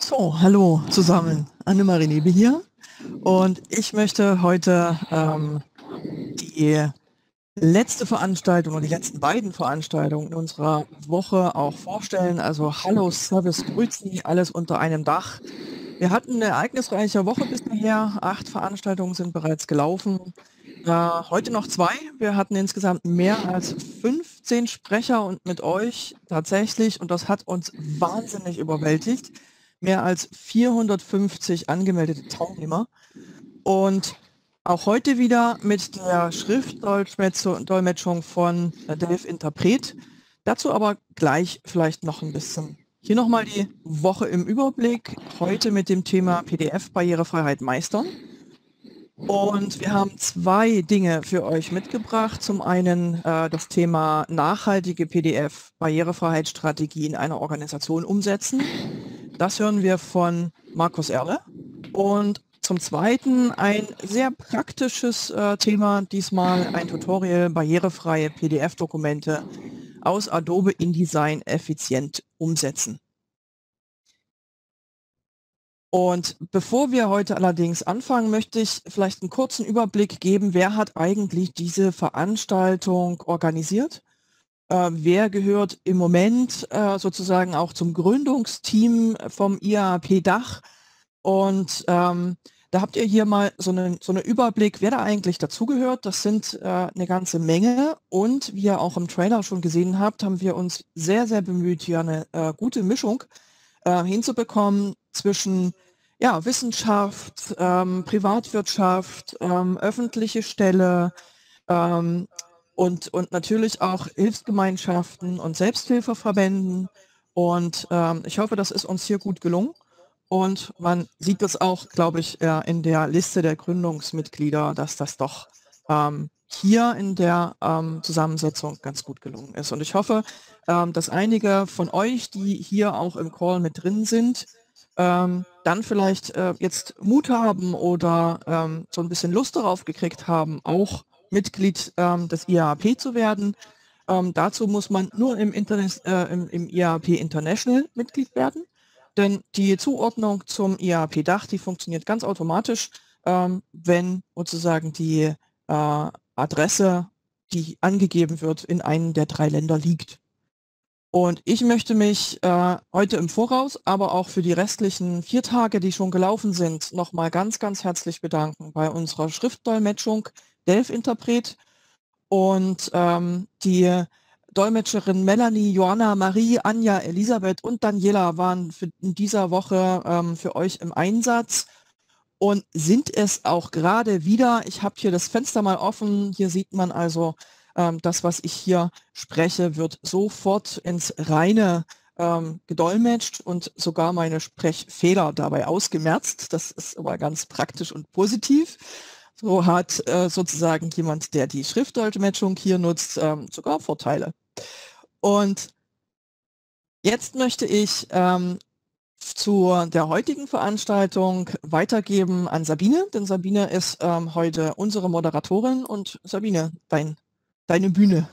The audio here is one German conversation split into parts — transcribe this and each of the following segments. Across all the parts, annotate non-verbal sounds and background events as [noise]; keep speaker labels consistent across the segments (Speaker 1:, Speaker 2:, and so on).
Speaker 1: So, hallo zusammen. Annemarie Nebe hier. Und ich möchte heute ähm, die letzte Veranstaltung und die letzten beiden Veranstaltungen in unserer Woche auch vorstellen. Also Hallo Service Grüezi, alles unter einem Dach. Wir hatten eine ereignisreiche Woche bisher. Acht Veranstaltungen sind bereits gelaufen. Äh, heute noch zwei. Wir hatten insgesamt mehr als 15 Sprecher und mit euch tatsächlich, und das hat uns wahnsinnig überwältigt, mehr als 450 angemeldete Teilnehmer. Und auch heute wieder mit der Schriftdolmetschung von Delf Interpret. Dazu aber gleich vielleicht noch ein bisschen. Hier nochmal die Woche im Überblick. Heute mit dem Thema PDF-Barrierefreiheit meistern. Und wir haben zwei Dinge für euch mitgebracht. Zum einen äh, das Thema nachhaltige PDF-Barrierefreiheitsstrategie in einer Organisation umsetzen. Das hören wir von Markus Erle. Und zum Zweiten ein sehr praktisches äh, Thema, diesmal ein Tutorial barrierefreie PDF-Dokumente aus Adobe InDesign effizient umsetzen. Und bevor wir heute allerdings anfangen, möchte ich vielleicht einen kurzen Überblick geben, wer hat eigentlich diese Veranstaltung organisiert? Äh, wer gehört im Moment äh, sozusagen auch zum Gründungsteam vom IAP Dach? Und ähm, da habt ihr hier mal so einen so eine Überblick, wer da eigentlich dazugehört. Das sind äh, eine ganze Menge. Und wie ihr auch im Trailer schon gesehen habt, haben wir uns sehr, sehr bemüht, hier eine äh, gute Mischung äh, hinzubekommen zwischen ja, Wissenschaft, ähm, Privatwirtschaft, ähm, öffentliche Stelle ähm, und, und natürlich auch Hilfsgemeinschaften und Selbsthilfeverbänden. Und ähm, ich hoffe, das ist uns hier gut gelungen. Und man sieht das auch, glaube ich, in der Liste der Gründungsmitglieder, dass das doch ähm, hier in der ähm, Zusammensetzung ganz gut gelungen ist. Und ich hoffe, ähm, dass einige von euch, die hier auch im Call mit drin sind, ähm, dann vielleicht äh, jetzt Mut haben oder ähm, so ein bisschen Lust darauf gekriegt haben, auch Mitglied ähm, des IAP zu werden. Ähm, dazu muss man nur im, Internet, äh, im, im IAP International Mitglied werden, denn die Zuordnung zum IAP-Dach, die funktioniert ganz automatisch, ähm, wenn sozusagen die äh, Adresse, die angegeben wird, in einem der drei Länder liegt. Und ich möchte mich äh, heute im Voraus, aber auch für die restlichen vier Tage, die schon gelaufen sind, nochmal ganz, ganz herzlich bedanken bei unserer Schriftdolmetschung Delf Interpret und ähm, die Dolmetscherin Melanie, Joanna, Marie, Anja, Elisabeth und Daniela waren für, in dieser Woche ähm, für euch im Einsatz und sind es auch gerade wieder. Ich habe hier das Fenster mal offen. Hier sieht man also, das, was ich hier spreche, wird sofort ins Reine ähm, gedolmetscht und sogar meine Sprechfehler dabei ausgemerzt. Das ist aber ganz praktisch und positiv. So hat äh, sozusagen jemand, der die Schriftdolmetschung hier nutzt, ähm, sogar Vorteile. Und jetzt möchte ich ähm, zu der heutigen Veranstaltung weitergeben an Sabine, denn Sabine ist ähm, heute unsere Moderatorin und Sabine, dein, deine Bühne.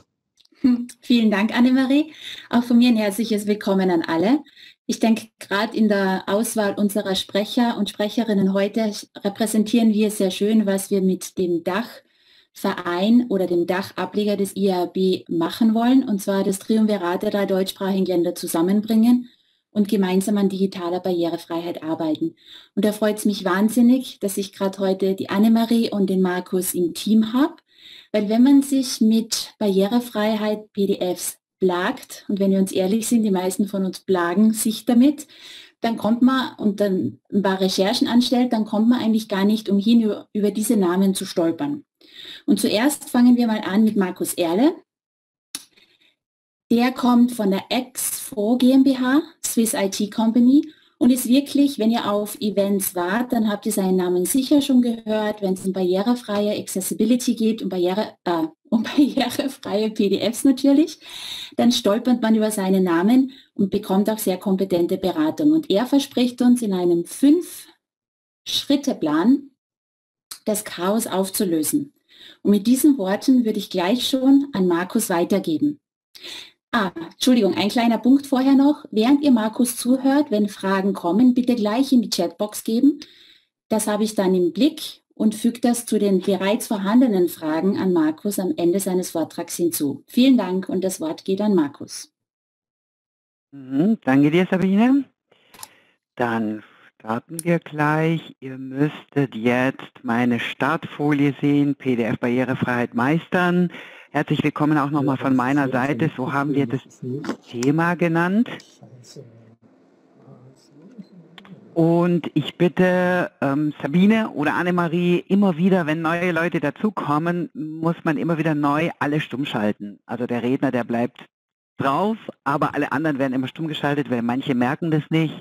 Speaker 1: [laughs]
Speaker 2: Vielen Dank, Annemarie. Auch von mir ein herzliches Willkommen an alle. Ich denke, gerade in der Auswahl unserer Sprecher und Sprecherinnen heute repräsentieren wir sehr schön, was wir mit dem Dachverein oder dem Dachableger des IAB machen wollen, und zwar das Triumvirat der drei deutschsprachigen Länder zusammenbringen und gemeinsam an digitaler Barrierefreiheit arbeiten. Und da freut es mich wahnsinnig, dass ich gerade heute die Annemarie und den Markus im Team habe, weil wenn man sich mit Barrierefreiheit PDFs plagt, und wenn wir uns ehrlich sind, die meisten von uns plagen sich damit, dann kommt man und dann ein paar Recherchen anstellt, dann kommt man eigentlich gar nicht umhin, über, über diese Namen zu stolpern. Und zuerst fangen wir mal an mit Markus Erle. Der kommt von der Exfo GmbH, Swiss IT Company und ist wirklich, wenn ihr auf Events wart, dann habt ihr seinen Namen sicher schon gehört, wenn es um barrierefreie Accessibility geht, um, Barriere, äh, um [laughs] barrierefreie PDFs natürlich, dann stolpert man über seinen Namen und bekommt auch sehr kompetente Beratung. Und er verspricht uns in einem Fünf-Schritte-Plan, das Chaos aufzulösen. Und mit diesen Worten würde ich gleich schon an Markus weitergeben. Ah, Entschuldigung, ein kleiner Punkt vorher noch. Während ihr Markus zuhört, wenn Fragen kommen, bitte gleich in die Chatbox geben. Das habe ich dann im Blick und füge das zu den bereits vorhandenen Fragen an Markus am Ende seines Vortrags hinzu. Vielen Dank und das Wort geht an Markus.
Speaker 3: Mhm, danke dir, Sabine. Dann starten wir gleich. Ihr müsstet jetzt meine Startfolie sehen, PDF Barrierefreiheit meistern. Herzlich willkommen auch nochmal von meiner Seite. So haben wir das Thema genannt. Und ich bitte ähm, Sabine oder Annemarie immer wieder, wenn neue Leute dazukommen, muss man immer wieder neu alle stumm schalten. Also der Redner, der bleibt drauf, aber alle anderen werden immer stumm geschaltet, weil manche merken das nicht,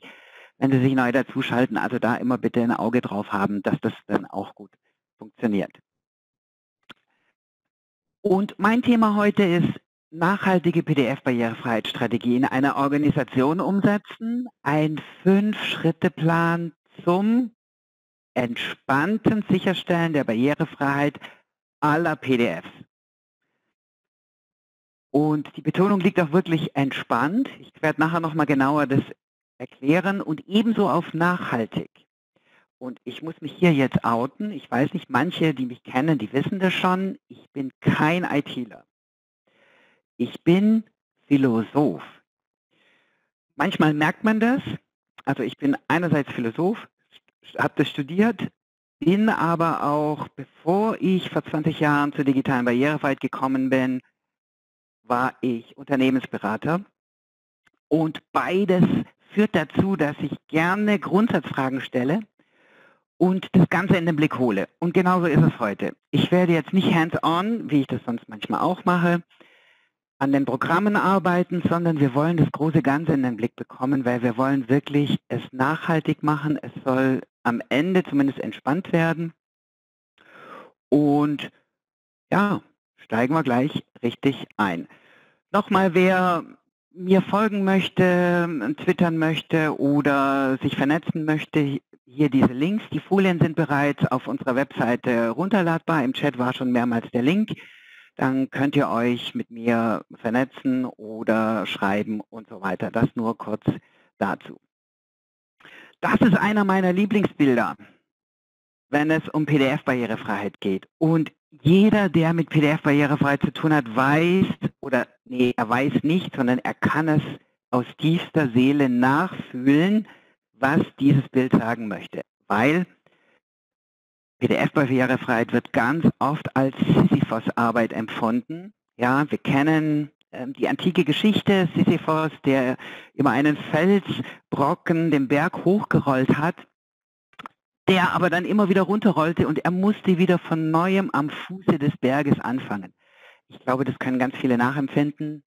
Speaker 3: wenn sie sich neu dazuschalten. Also da immer bitte ein Auge drauf haben, dass das dann auch gut funktioniert. Und mein Thema heute ist nachhaltige PDF-Barrierefreiheitsstrategie in einer Organisation umsetzen, ein Fünf-Schritte-Plan zum entspannten Sicherstellen der Barrierefreiheit aller PDFs. Und die Betonung liegt auch wirklich entspannt. Ich werde nachher nochmal genauer das erklären und ebenso auf nachhaltig. Und ich muss mich hier jetzt outen. Ich weiß nicht, manche, die mich kennen, die wissen das schon. Ich bin kein ITler. Ich bin Philosoph. Manchmal merkt man das. Also ich bin einerseits Philosoph, habe das studiert, bin aber auch, bevor ich vor 20 Jahren zur digitalen Barrierefreiheit gekommen bin, war ich Unternehmensberater. Und beides führt dazu, dass ich gerne Grundsatzfragen stelle und das Ganze in den Blick hole. Und genauso ist es heute. Ich werde jetzt nicht hands-on, wie ich das sonst manchmal auch mache, an den Programmen arbeiten, sondern wir wollen das große Ganze in den Blick bekommen, weil wir wollen wirklich es nachhaltig machen. Es soll am Ende zumindest entspannt werden. Und ja, steigen wir gleich richtig ein. Nochmal, wer mir folgen möchte, twittern möchte oder sich vernetzen möchte, hier diese Links. Die Folien sind bereits auf unserer Webseite runterladbar. Im Chat war schon mehrmals der Link dann könnt ihr euch mit mir vernetzen oder schreiben und so weiter. Das nur kurz dazu. Das ist einer meiner Lieblingsbilder, wenn es um PDF-Barrierefreiheit geht. Und jeder, der mit PDF-Barrierefreiheit zu tun hat, weiß, oder nee, er weiß nicht, sondern er kann es aus tiefster Seele nachfühlen, was dieses Bild sagen möchte. Weil PDF-Barrierefreiheit wird ganz oft als Sisyphos-Arbeit empfunden. Ja, wir kennen ähm, die antike Geschichte Sisyphos, der immer einen Felsbrocken den Berg hochgerollt hat, der aber dann immer wieder runterrollte und er musste wieder von neuem am Fuße des Berges anfangen. Ich glaube, das können ganz viele nachempfinden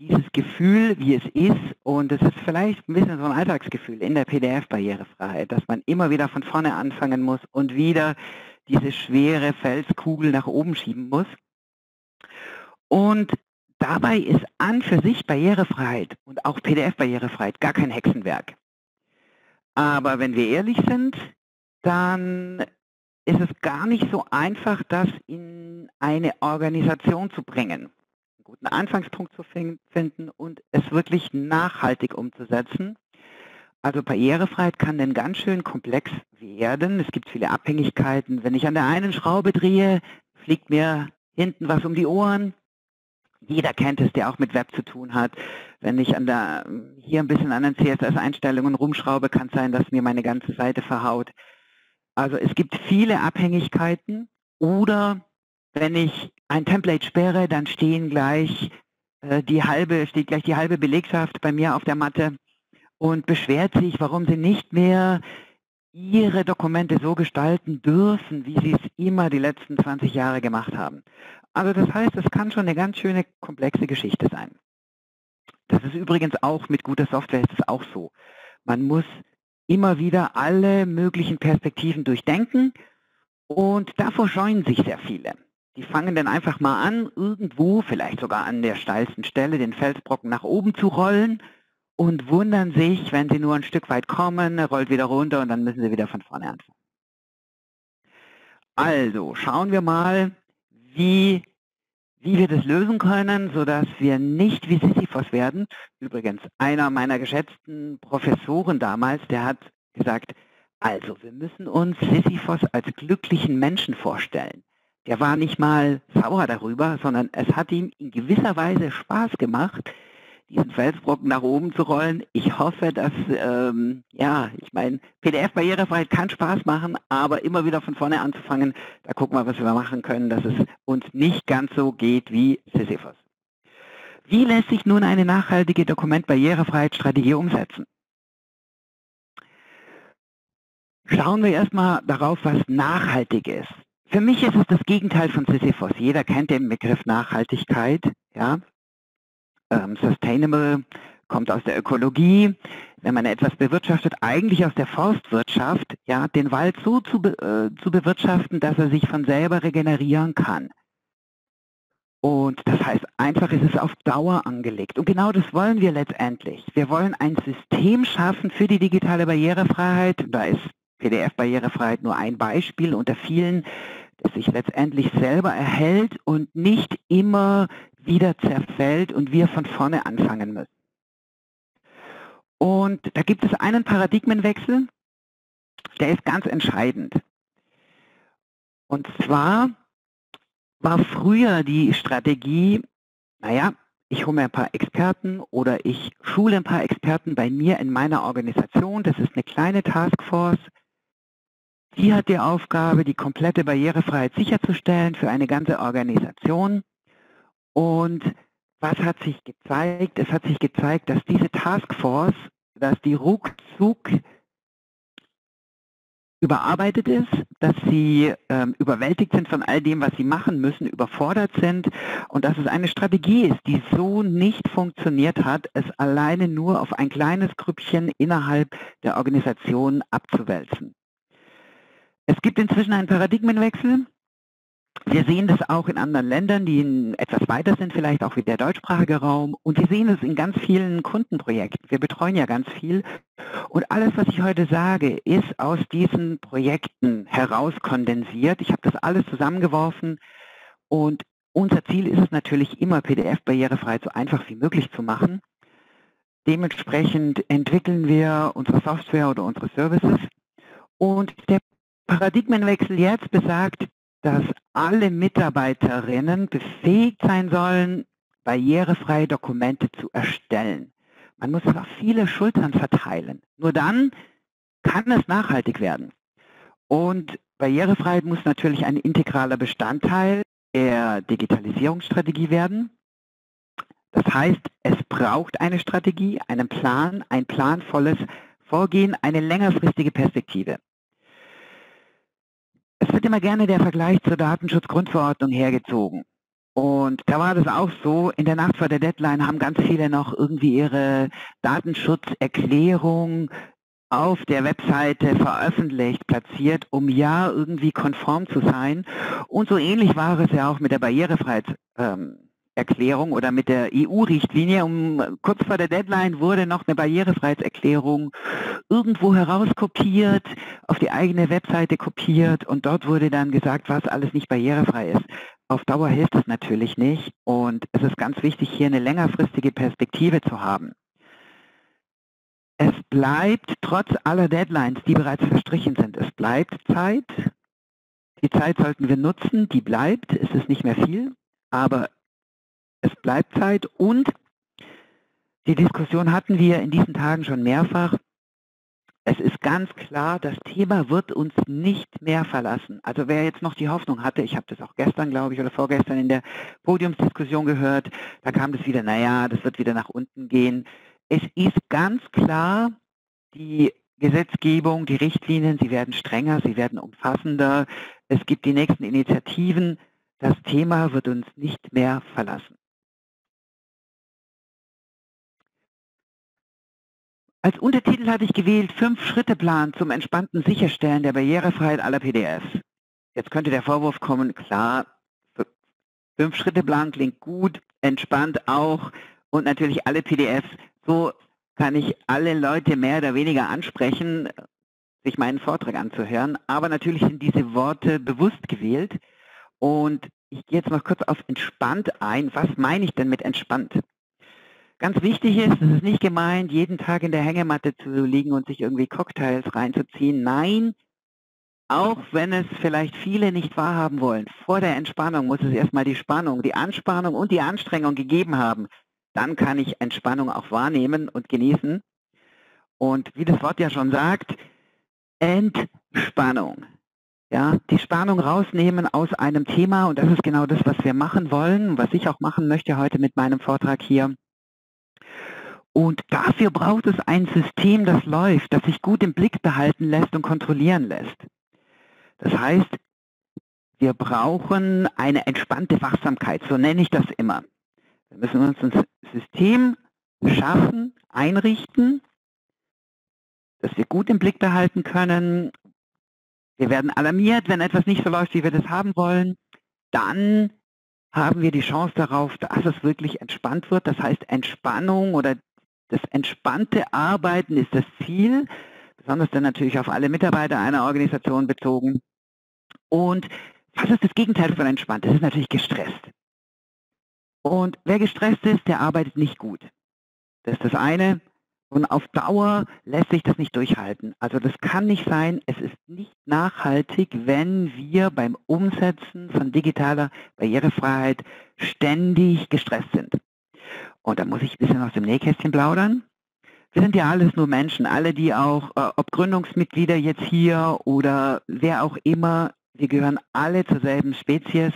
Speaker 3: dieses Gefühl, wie es ist, und es ist vielleicht ein bisschen so ein Alltagsgefühl in der PDF-Barrierefreiheit, dass man immer wieder von vorne anfangen muss und wieder diese schwere Felskugel nach oben schieben muss. Und dabei ist an für sich Barrierefreiheit und auch PDF-Barrierefreiheit gar kein Hexenwerk. Aber wenn wir ehrlich sind, dann ist es gar nicht so einfach, das in eine Organisation zu bringen guten Anfangspunkt zu finden und es wirklich nachhaltig umzusetzen. Also Barrierefreiheit kann denn ganz schön komplex werden. Es gibt viele Abhängigkeiten. Wenn ich an der einen Schraube drehe, fliegt mir hinten was um die Ohren. Jeder kennt es, der auch mit Web zu tun hat. Wenn ich an der, hier ein bisschen an den CSS-Einstellungen rumschraube, kann es sein, dass mir meine ganze Seite verhaut. Also es gibt viele Abhängigkeiten oder wenn ich ein Template sperre, dann stehen gleich äh, die halbe, steht gleich die halbe Belegschaft bei mir auf der Matte und beschwert sich, warum sie nicht mehr ihre Dokumente so gestalten dürfen, wie sie es immer die letzten 20 Jahre gemacht haben. Also das heißt, es kann schon eine ganz schöne komplexe Geschichte sein. Das ist übrigens auch mit guter Software ist es auch so. Man muss immer wieder alle möglichen Perspektiven durchdenken und davor scheuen sich sehr viele. Die fangen dann einfach mal an, irgendwo, vielleicht sogar an der steilsten Stelle, den Felsbrocken nach oben zu rollen und wundern sich, wenn sie nur ein Stück weit kommen, rollt wieder runter und dann müssen sie wieder von vorne anfangen. Also, schauen wir mal, wie, wie wir das lösen können, sodass wir nicht wie Sisyphos werden. Übrigens, einer meiner geschätzten Professoren damals, der hat gesagt, also wir müssen uns Sisyphos als glücklichen Menschen vorstellen. Der war nicht mal sauer darüber, sondern es hat ihm in gewisser Weise Spaß gemacht, diesen Felsbrocken nach oben zu rollen. Ich hoffe, dass, ähm, ja, ich meine, PDF-Barrierefreiheit kann Spaß machen, aber immer wieder von vorne anzufangen, da gucken wir, was wir machen können, dass es uns nicht ganz so geht wie Sisyphus. Wie lässt sich nun eine nachhaltige Dokument-Barrierefreiheit-Strategie umsetzen? Schauen wir erstmal darauf, was nachhaltig ist. Für mich ist es das Gegenteil von Sisyphus. Jeder kennt den Begriff Nachhaltigkeit. Ja? Ähm, sustainable kommt aus der Ökologie. Wenn man etwas bewirtschaftet, eigentlich aus der Forstwirtschaft, ja, den Wald so zu, äh, zu bewirtschaften, dass er sich von selber regenerieren kann. Und das heißt, einfach ist es auf Dauer angelegt. Und genau das wollen wir letztendlich. Wir wollen ein System schaffen für die digitale Barrierefreiheit. Da ist PDF-Barrierefreiheit nur ein Beispiel unter vielen, sich letztendlich selber erhält und nicht immer wieder zerfällt und wir von vorne anfangen müssen. Und da gibt es einen Paradigmenwechsel, der ist ganz entscheidend. Und zwar war früher die Strategie, naja, ich hole mir ein paar Experten oder ich schule ein paar Experten bei mir in meiner Organisation. Das ist eine kleine Taskforce. Die hat die Aufgabe, die komplette Barrierefreiheit sicherzustellen für eine ganze Organisation. Und was hat sich gezeigt? Es hat sich gezeigt, dass diese Taskforce, dass die ruckzuck überarbeitet ist, dass sie ähm, überwältigt sind von all dem, was sie machen müssen, überfordert sind und dass es eine Strategie ist, die so nicht funktioniert hat, es alleine nur auf ein kleines Grüppchen innerhalb der Organisation abzuwälzen. Es gibt inzwischen einen Paradigmenwechsel. Wir sehen das auch in anderen Ländern, die etwas weiter sind, vielleicht auch wie der deutschsprachige Raum. Und wir sehen es in ganz vielen Kundenprojekten. Wir betreuen ja ganz viel. Und alles, was ich heute sage, ist aus diesen Projekten heraus kondensiert. Ich habe das alles zusammengeworfen. Und unser Ziel ist es natürlich immer, PDF barrierefrei so einfach wie möglich zu machen. Dementsprechend entwickeln wir unsere Software oder unsere Services. Und der Paradigmenwechsel jetzt besagt, dass alle Mitarbeiterinnen befähigt sein sollen, barrierefreie Dokumente zu erstellen. Man muss auf viele Schultern verteilen. Nur dann kann es nachhaltig werden. Und Barrierefreiheit muss natürlich ein integraler Bestandteil der Digitalisierungsstrategie werden. Das heißt, es braucht eine Strategie, einen Plan, ein planvolles Vorgehen, eine längerfristige Perspektive. Es wird immer gerne der Vergleich zur Datenschutzgrundverordnung hergezogen. Und da war das auch so, in der Nacht vor der Deadline haben ganz viele noch irgendwie ihre Datenschutzerklärung auf der Webseite veröffentlicht, platziert, um ja irgendwie konform zu sein. Und so ähnlich war es ja auch mit der Barrierefreiheit. Ähm, Erklärung oder mit der EU-Richtlinie. Um, kurz vor der Deadline wurde noch eine Barrierefreiheitserklärung irgendwo herauskopiert, auf die eigene Webseite kopiert und dort wurde dann gesagt, was alles nicht barrierefrei ist. Auf Dauer hilft es natürlich nicht und es ist ganz wichtig, hier eine längerfristige Perspektive zu haben. Es bleibt trotz aller Deadlines, die bereits verstrichen sind, es bleibt Zeit. Die Zeit sollten wir nutzen, die bleibt, es ist nicht mehr viel, aber es bleibt Zeit und die Diskussion hatten wir in diesen Tagen schon mehrfach. Es ist ganz klar, das Thema wird uns nicht mehr verlassen. Also wer jetzt noch die Hoffnung hatte, ich habe das auch gestern, glaube ich, oder vorgestern in der Podiumsdiskussion gehört, da kam das wieder, naja, das wird wieder nach unten gehen. Es ist ganz klar, die Gesetzgebung, die Richtlinien, sie werden strenger, sie werden umfassender. Es gibt die nächsten Initiativen. Das Thema wird uns nicht mehr verlassen. Als Untertitel hatte ich gewählt, Fünf-Schritte-Plan zum entspannten Sicherstellen der Barrierefreiheit aller PDFs. Jetzt könnte der Vorwurf kommen, klar, Fünf-Schritte-Plan klingt gut, entspannt auch und natürlich alle PDFs. So kann ich alle Leute mehr oder weniger ansprechen, sich meinen Vortrag anzuhören. Aber natürlich sind diese Worte bewusst gewählt. Und ich gehe jetzt mal kurz auf entspannt ein. Was meine ich denn mit entspannt? Ganz wichtig ist, es ist nicht gemeint, jeden Tag in der Hängematte zu liegen und sich irgendwie Cocktails reinzuziehen. Nein, auch wenn es vielleicht viele nicht wahrhaben wollen, vor der Entspannung muss es erstmal die Spannung, die Anspannung und die Anstrengung gegeben haben. Dann kann ich Entspannung auch wahrnehmen und genießen. Und wie das Wort ja schon sagt, Entspannung. Ja, die Spannung rausnehmen aus einem Thema und das ist genau das, was wir machen wollen, was ich auch machen möchte heute mit meinem Vortrag hier. Und dafür braucht es ein System, das läuft, das sich gut im Blick behalten lässt und kontrollieren lässt. Das heißt, wir brauchen eine entspannte Wachsamkeit, so nenne ich das immer. Wir müssen uns ein System schaffen, einrichten, das wir gut im Blick behalten können. Wir werden alarmiert, wenn etwas nicht so läuft, wie wir das haben wollen. Dann haben wir die Chance darauf, dass es wirklich entspannt wird. Das heißt, Entspannung oder das entspannte Arbeiten ist das Ziel, besonders dann natürlich auf alle Mitarbeiter einer Organisation bezogen. Und was ist das Gegenteil von entspannt? Das ist natürlich gestresst. Und wer gestresst ist, der arbeitet nicht gut. Das ist das eine. Und auf Dauer lässt sich das nicht durchhalten. Also das kann nicht sein, es ist nicht nachhaltig, wenn wir beim Umsetzen von digitaler Barrierefreiheit ständig gestresst sind. Und da muss ich ein bisschen aus dem Nähkästchen plaudern. Wir sind ja alles nur Menschen, alle, die auch, äh, ob Gründungsmitglieder jetzt hier oder wer auch immer wir gehören alle zur selben Spezies.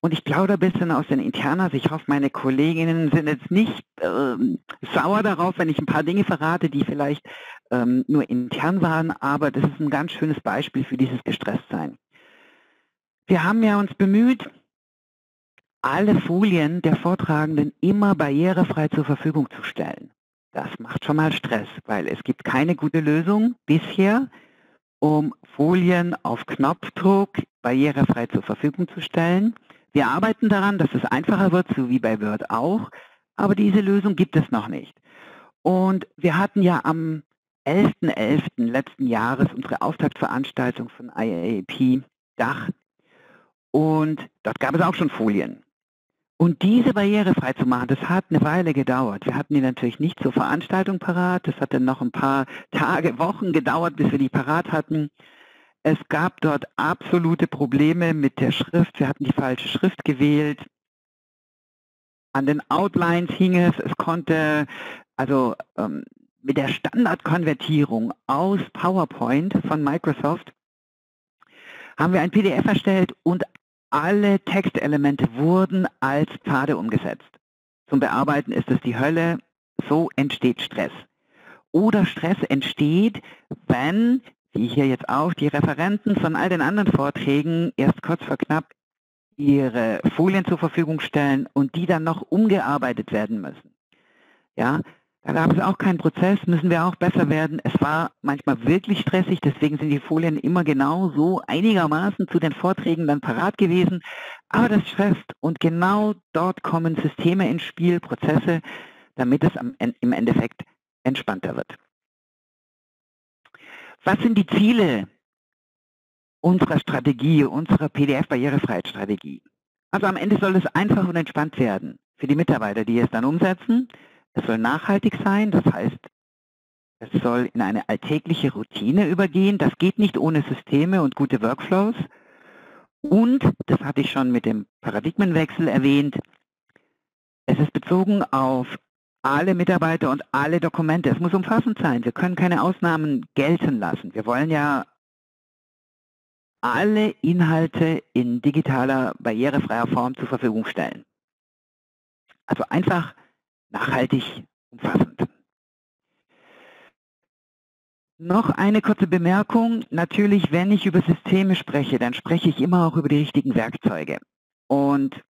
Speaker 3: Und ich plaudere ein bisschen aus den Internas. Ich hoffe, meine Kolleginnen sind jetzt nicht ähm, sauer darauf, wenn ich ein paar Dinge verrate, die vielleicht ähm, nur intern waren. Aber das ist ein ganz schönes Beispiel für dieses Gestresstsein. Wir haben ja uns bemüht, alle Folien der Vortragenden immer barrierefrei zur Verfügung zu stellen. Das macht schon mal Stress, weil es gibt keine gute Lösung bisher um Folien auf Knopfdruck barrierefrei zur Verfügung zu stellen. Wir arbeiten daran, dass es einfacher wird, so wie bei Word auch, aber diese Lösung gibt es noch nicht. Und wir hatten ja am 11.11. .11. letzten Jahres unsere Auftaktveranstaltung von IAP Dach und dort gab es auch schon Folien. Und diese barrierefrei zu machen, das hat eine Weile gedauert. Wir hatten die natürlich nicht zur Veranstaltung parat. Das hat dann noch ein paar Tage, Wochen gedauert, bis wir die parat hatten. Es gab dort absolute Probleme mit der Schrift. Wir hatten die falsche Schrift gewählt. An den Outlines hing es. Es konnte, also ähm, mit der Standardkonvertierung aus PowerPoint von Microsoft haben wir ein PDF erstellt und alle Textelemente wurden als Pfade umgesetzt. Zum Bearbeiten ist es die Hölle, so entsteht Stress. Oder Stress entsteht, wenn, wie hier jetzt auch, die Referenten von all den anderen Vorträgen erst kurz vor knapp ihre Folien zur Verfügung stellen und die dann noch umgearbeitet werden müssen. Ja, da gab es auch keinen Prozess, müssen wir auch besser werden. Es war manchmal wirklich stressig, deswegen sind die Folien immer genau so einigermaßen zu den Vorträgen dann parat gewesen. Aber das stresst und genau dort kommen Systeme ins Spiel, Prozesse, damit es im Endeffekt entspannter wird. Was sind die Ziele unserer Strategie, unserer PDF-Barrierefreiheitsstrategie? Also am Ende soll es einfach und entspannt werden für die Mitarbeiter, die es dann umsetzen es soll nachhaltig sein, das heißt, es soll in eine alltägliche Routine übergehen. Das geht nicht ohne Systeme und gute Workflows. Und, das hatte ich schon mit dem Paradigmenwechsel erwähnt, es ist bezogen auf alle Mitarbeiter und alle Dokumente. Es muss umfassend sein. Wir können keine Ausnahmen gelten lassen. Wir wollen ja alle Inhalte in digitaler, barrierefreier Form zur Verfügung stellen. Also einfach nachhaltig umfassend. Noch eine kurze Bemerkung. Natürlich, wenn ich über Systeme spreche, dann spreche ich immer auch über die richtigen Werkzeuge. Und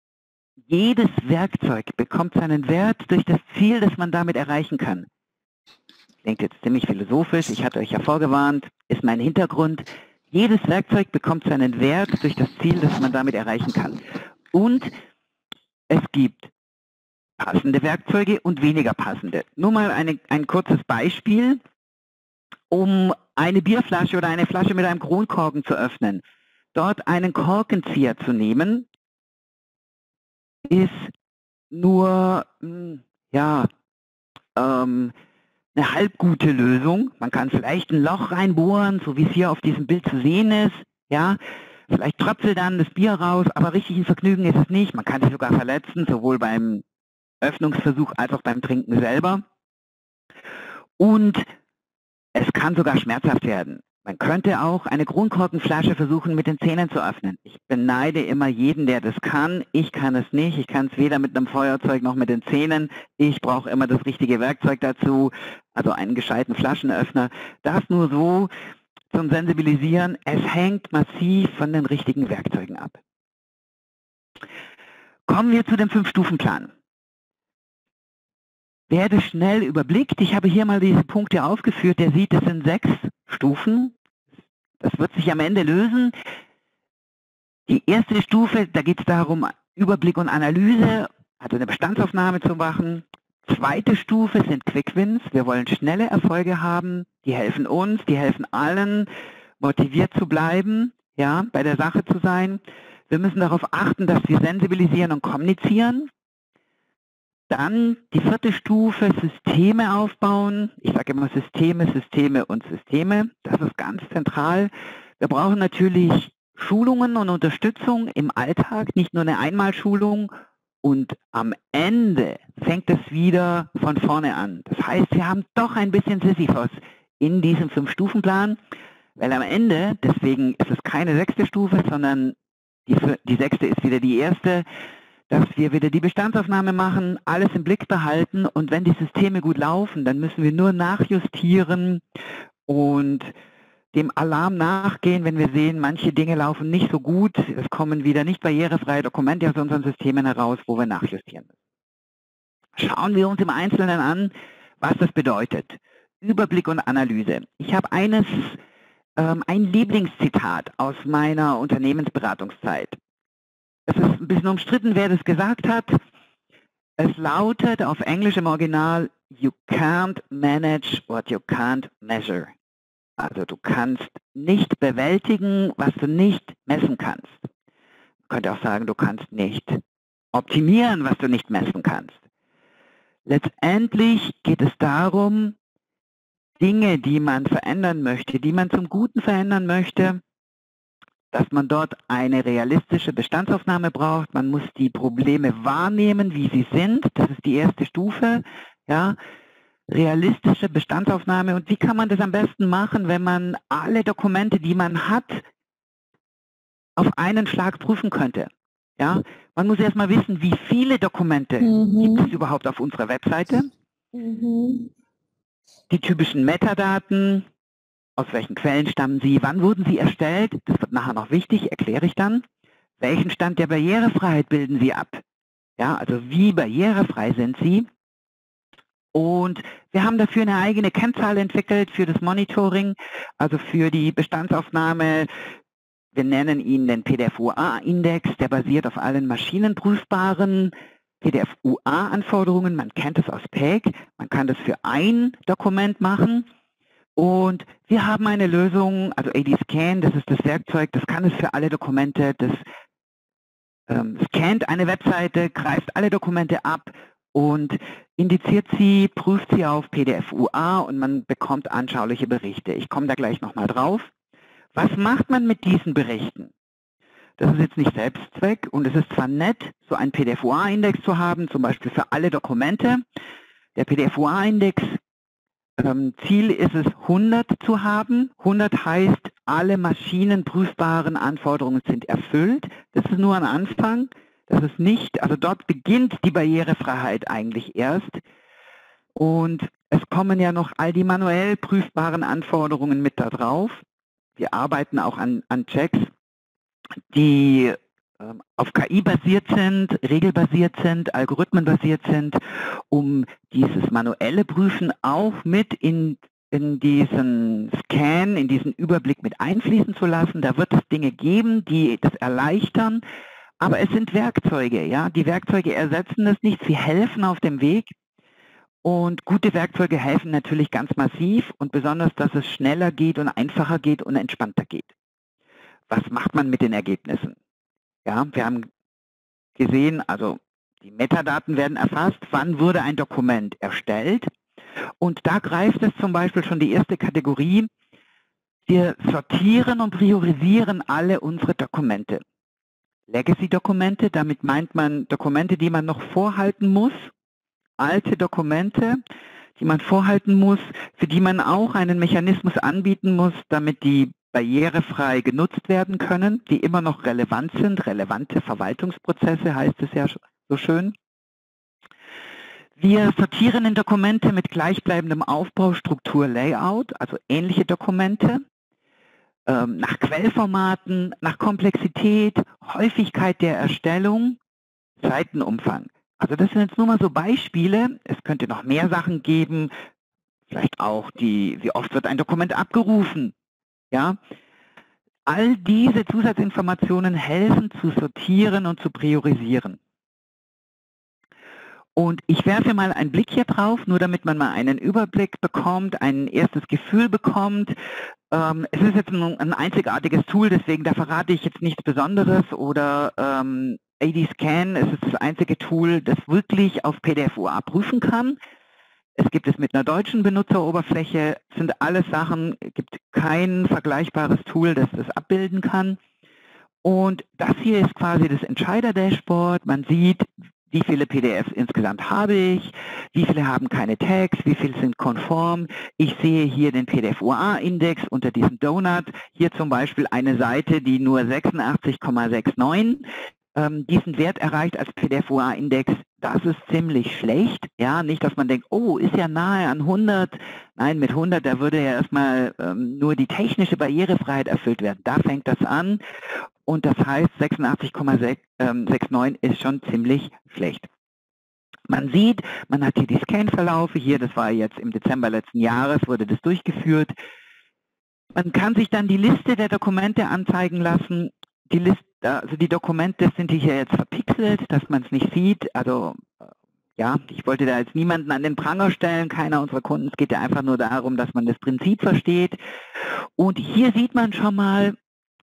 Speaker 3: jedes Werkzeug bekommt seinen Wert durch das Ziel, das man damit erreichen kann. Klingt jetzt ziemlich philosophisch, ich hatte euch ja vorgewarnt, ist mein Hintergrund. Jedes Werkzeug bekommt seinen Wert durch das Ziel, das man damit erreichen kann. Und es gibt passende Werkzeuge und weniger passende. Nur mal eine, ein kurzes Beispiel, um eine Bierflasche oder eine Flasche mit einem Kronkorken zu öffnen. Dort einen Korkenzieher zu nehmen, ist nur, hm, ja, ähm, eine halbgute Lösung. Man kann vielleicht ein Loch reinbohren, so wie es hier auf diesem Bild zu sehen ist. Ja, vielleicht tröpfelt dann das Bier raus, aber richtig ein Vergnügen ist es nicht. Man kann sich sogar verletzen, sowohl beim Öffnungsversuch als auch beim Trinken selber. Und es kann sogar schmerzhaft werden. Man könnte auch eine Kronkorkenflasche versuchen mit den Zähnen zu öffnen. Ich beneide immer jeden, der das kann. Ich kann es nicht. Ich kann es weder mit einem Feuerzeug noch mit den Zähnen. Ich brauche immer das richtige Werkzeug dazu, also einen gescheiten Flaschenöffner. Das nur so zum Sensibilisieren. Es hängt massiv von den richtigen Werkzeugen ab. Kommen wir zu dem Fünf-Stufen-Plan werde schnell überblickt. Ich habe hier mal diese Punkte aufgeführt. Der sieht, es sind sechs Stufen. Das wird sich am Ende lösen. Die erste Stufe, da geht es darum, Überblick und Analyse, also eine Bestandsaufnahme zu machen. Zweite Stufe sind Quick Wins. Wir wollen schnelle Erfolge haben. Die helfen uns, die helfen allen, motiviert zu bleiben, ja, bei der Sache zu sein. Wir müssen darauf achten, dass wir sensibilisieren und kommunizieren. Dann die vierte Stufe, Systeme aufbauen. Ich sage immer Systeme, Systeme und Systeme. Das ist ganz zentral. Wir brauchen natürlich Schulungen und Unterstützung im Alltag, nicht nur eine Einmalschulung. Und am Ende fängt es wieder von vorne an. Das heißt, wir haben doch ein bisschen Sisyphos in diesem Fünf-Stufen-Plan, weil am Ende, deswegen ist es keine sechste Stufe, sondern die, die sechste ist wieder die erste, dass wir wieder die Bestandsaufnahme machen, alles im Blick behalten und wenn die Systeme gut laufen, dann müssen wir nur nachjustieren und dem Alarm nachgehen, wenn wir sehen, manche Dinge laufen nicht so gut, es kommen wieder nicht barrierefreie Dokumente aus unseren Systemen heraus, wo wir nachjustieren müssen. Schauen wir uns im Einzelnen an, was das bedeutet. Überblick und Analyse. Ich habe eines, ähm, ein Lieblingszitat aus meiner Unternehmensberatungszeit. Es ist ein bisschen umstritten, wer das gesagt hat. Es lautet auf Englisch im Original, you can't manage what you can't measure. Also du kannst nicht bewältigen, was du nicht messen kannst. Man könnte auch sagen, du kannst nicht optimieren, was du nicht messen kannst. Letztendlich geht es darum, Dinge, die man verändern möchte, die man zum Guten verändern möchte, dass man dort eine realistische Bestandsaufnahme braucht. Man muss die Probleme wahrnehmen, wie sie sind. Das ist die erste Stufe. Ja, realistische Bestandsaufnahme. Und wie kann man das am besten machen, wenn man alle Dokumente, die man hat, auf einen Schlag prüfen könnte? Ja, man muss erstmal wissen, wie viele Dokumente mhm. gibt es überhaupt auf unserer Webseite. Mhm. Die typischen Metadaten, aus welchen Quellen stammen sie? Wann wurden sie erstellt? Das wird nachher noch wichtig, erkläre ich dann. Welchen Stand der Barrierefreiheit bilden sie ab? Ja, also wie barrierefrei sind sie? Und wir haben dafür eine eigene Kennzahl entwickelt für das Monitoring, also für die Bestandsaufnahme. Wir nennen ihn den PDF-UA-Index, der basiert auf allen maschinenprüfbaren PDF-UA-Anforderungen. Man kennt es aus PEG. Man kann das für ein Dokument machen und wir haben eine Lösung, also AD-Scan, das ist das Werkzeug, das kann es für alle Dokumente, das ähm, scannt eine Webseite, greift alle Dokumente ab und indiziert sie, prüft sie auf PDF-UA und man bekommt anschauliche Berichte. Ich komme da gleich nochmal drauf. Was macht man mit diesen Berichten? Das ist jetzt nicht Selbstzweck und es ist zwar nett, so einen PDF-UA-Index zu haben, zum Beispiel für alle Dokumente. Der PDF-UA-Index ähm, Ziel ist es, 100 zu haben. 100 heißt, alle maschinenprüfbaren Anforderungen sind erfüllt. Das ist nur ein Anfang. Das ist nicht, also dort beginnt die Barrierefreiheit eigentlich erst. Und es kommen ja noch all die manuell prüfbaren Anforderungen mit da drauf. Wir arbeiten auch an, an Checks, die auf KI basiert sind, regelbasiert sind, algorithmenbasiert sind, um dieses manuelle Prüfen auch mit in, in diesen Scan, in diesen Überblick mit einfließen zu lassen. Da wird es Dinge geben, die das erleichtern, aber es sind Werkzeuge, ja. Die Werkzeuge ersetzen das nicht, sie helfen auf dem Weg. Und gute Werkzeuge helfen natürlich ganz massiv und besonders, dass es schneller geht und einfacher geht und entspannter geht. Was macht man mit den Ergebnissen? Ja, wir haben gesehen, also die Metadaten werden erfasst, wann wurde ein Dokument erstellt. Und da greift es zum Beispiel schon die erste Kategorie. Wir sortieren und priorisieren alle unsere Dokumente. Legacy-Dokumente, damit meint man Dokumente, die man noch vorhalten muss, alte Dokumente, die man vorhalten muss, für die man auch einen Mechanismus anbieten muss, damit die barrierefrei genutzt werden können, die immer noch relevant sind, relevante Verwaltungsprozesse heißt es ja so schön. Wir sortieren in Dokumente mit gleichbleibendem Aufbau, Struktur, Layout, also ähnliche Dokumente, ähm, nach Quellformaten, nach Komplexität, Häufigkeit der Erstellung, Seitenumfang. Also das sind jetzt nur mal so Beispiele. Es könnte noch mehr Sachen geben, vielleicht auch die, wie oft wird ein Dokument abgerufen. Ja, all diese Zusatzinformationen helfen zu sortieren und zu priorisieren. Und ich werfe mal einen Blick hier drauf, nur damit man mal einen Überblick bekommt, ein erstes Gefühl bekommt. Ähm, es ist jetzt ein, ein, einzigartiges Tool, deswegen da verrate ich jetzt nichts Besonderes oder ähm, AD-Scan ist das einzige Tool, das wirklich auf PDF-UA prüfen kann. Es gibt es mit einer deutschen Benutzeroberfläche, sind alles Sachen, gibt kein vergleichbares Tool, das das abbilden kann. Und das hier ist quasi das Entscheider-Dashboard. Man sieht, wie viele PDFs insgesamt habe ich, wie viele haben keine Tags, wie viele sind konform. Ich sehe hier den PDF-UA-Index unter diesem Donut. Hier zum Beispiel eine Seite, die nur 86,69 ähm, diesen Wert erreicht als PDF-UA-Index. Das ist ziemlich schlecht. Ja, nicht, dass man denkt, oh, ist ja nahe an 100. Nein, mit 100, da würde ja erstmal ähm, nur die technische Barrierefreiheit erfüllt werden. Da fängt das an. Und das heißt, 86,69 ähm, ist schon ziemlich schlecht. Man sieht, man hat hier die Scan-Verlaufe, hier, das war jetzt im Dezember letzten Jahres, wurde das durchgeführt. Man kann sich dann die Liste der Dokumente anzeigen lassen. Die, Liste, also die Dokumente sind hier jetzt verpixelt, dass man es nicht sieht. Also ja, ich wollte da jetzt niemanden an den Pranger stellen, keiner unserer Kunden. Es geht ja einfach nur darum, dass man das Prinzip versteht. Und hier sieht man schon mal,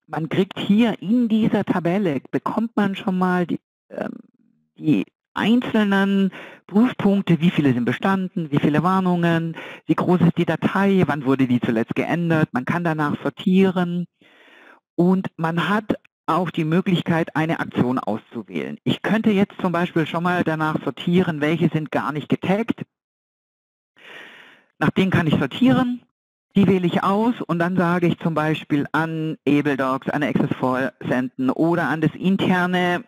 Speaker 3: man kriegt hier in dieser Tabelle, bekommt man schon mal die, ähm, die einzelnen Prüfpunkte, wie viele sind bestanden, wie viele Warnungen, wie groß ist die Datei, wann wurde die zuletzt geändert. Man kann danach sortieren und man hat auch die Möglichkeit, eine Aktion auszuwählen. Ich könnte jetzt zum Beispiel schon mal danach sortieren, welche sind gar nicht getaggt. Nach denen kann ich sortieren die wähle ich aus und dann sage ich zum Beispiel an AbleDocs, an Access4 senden oder an das interne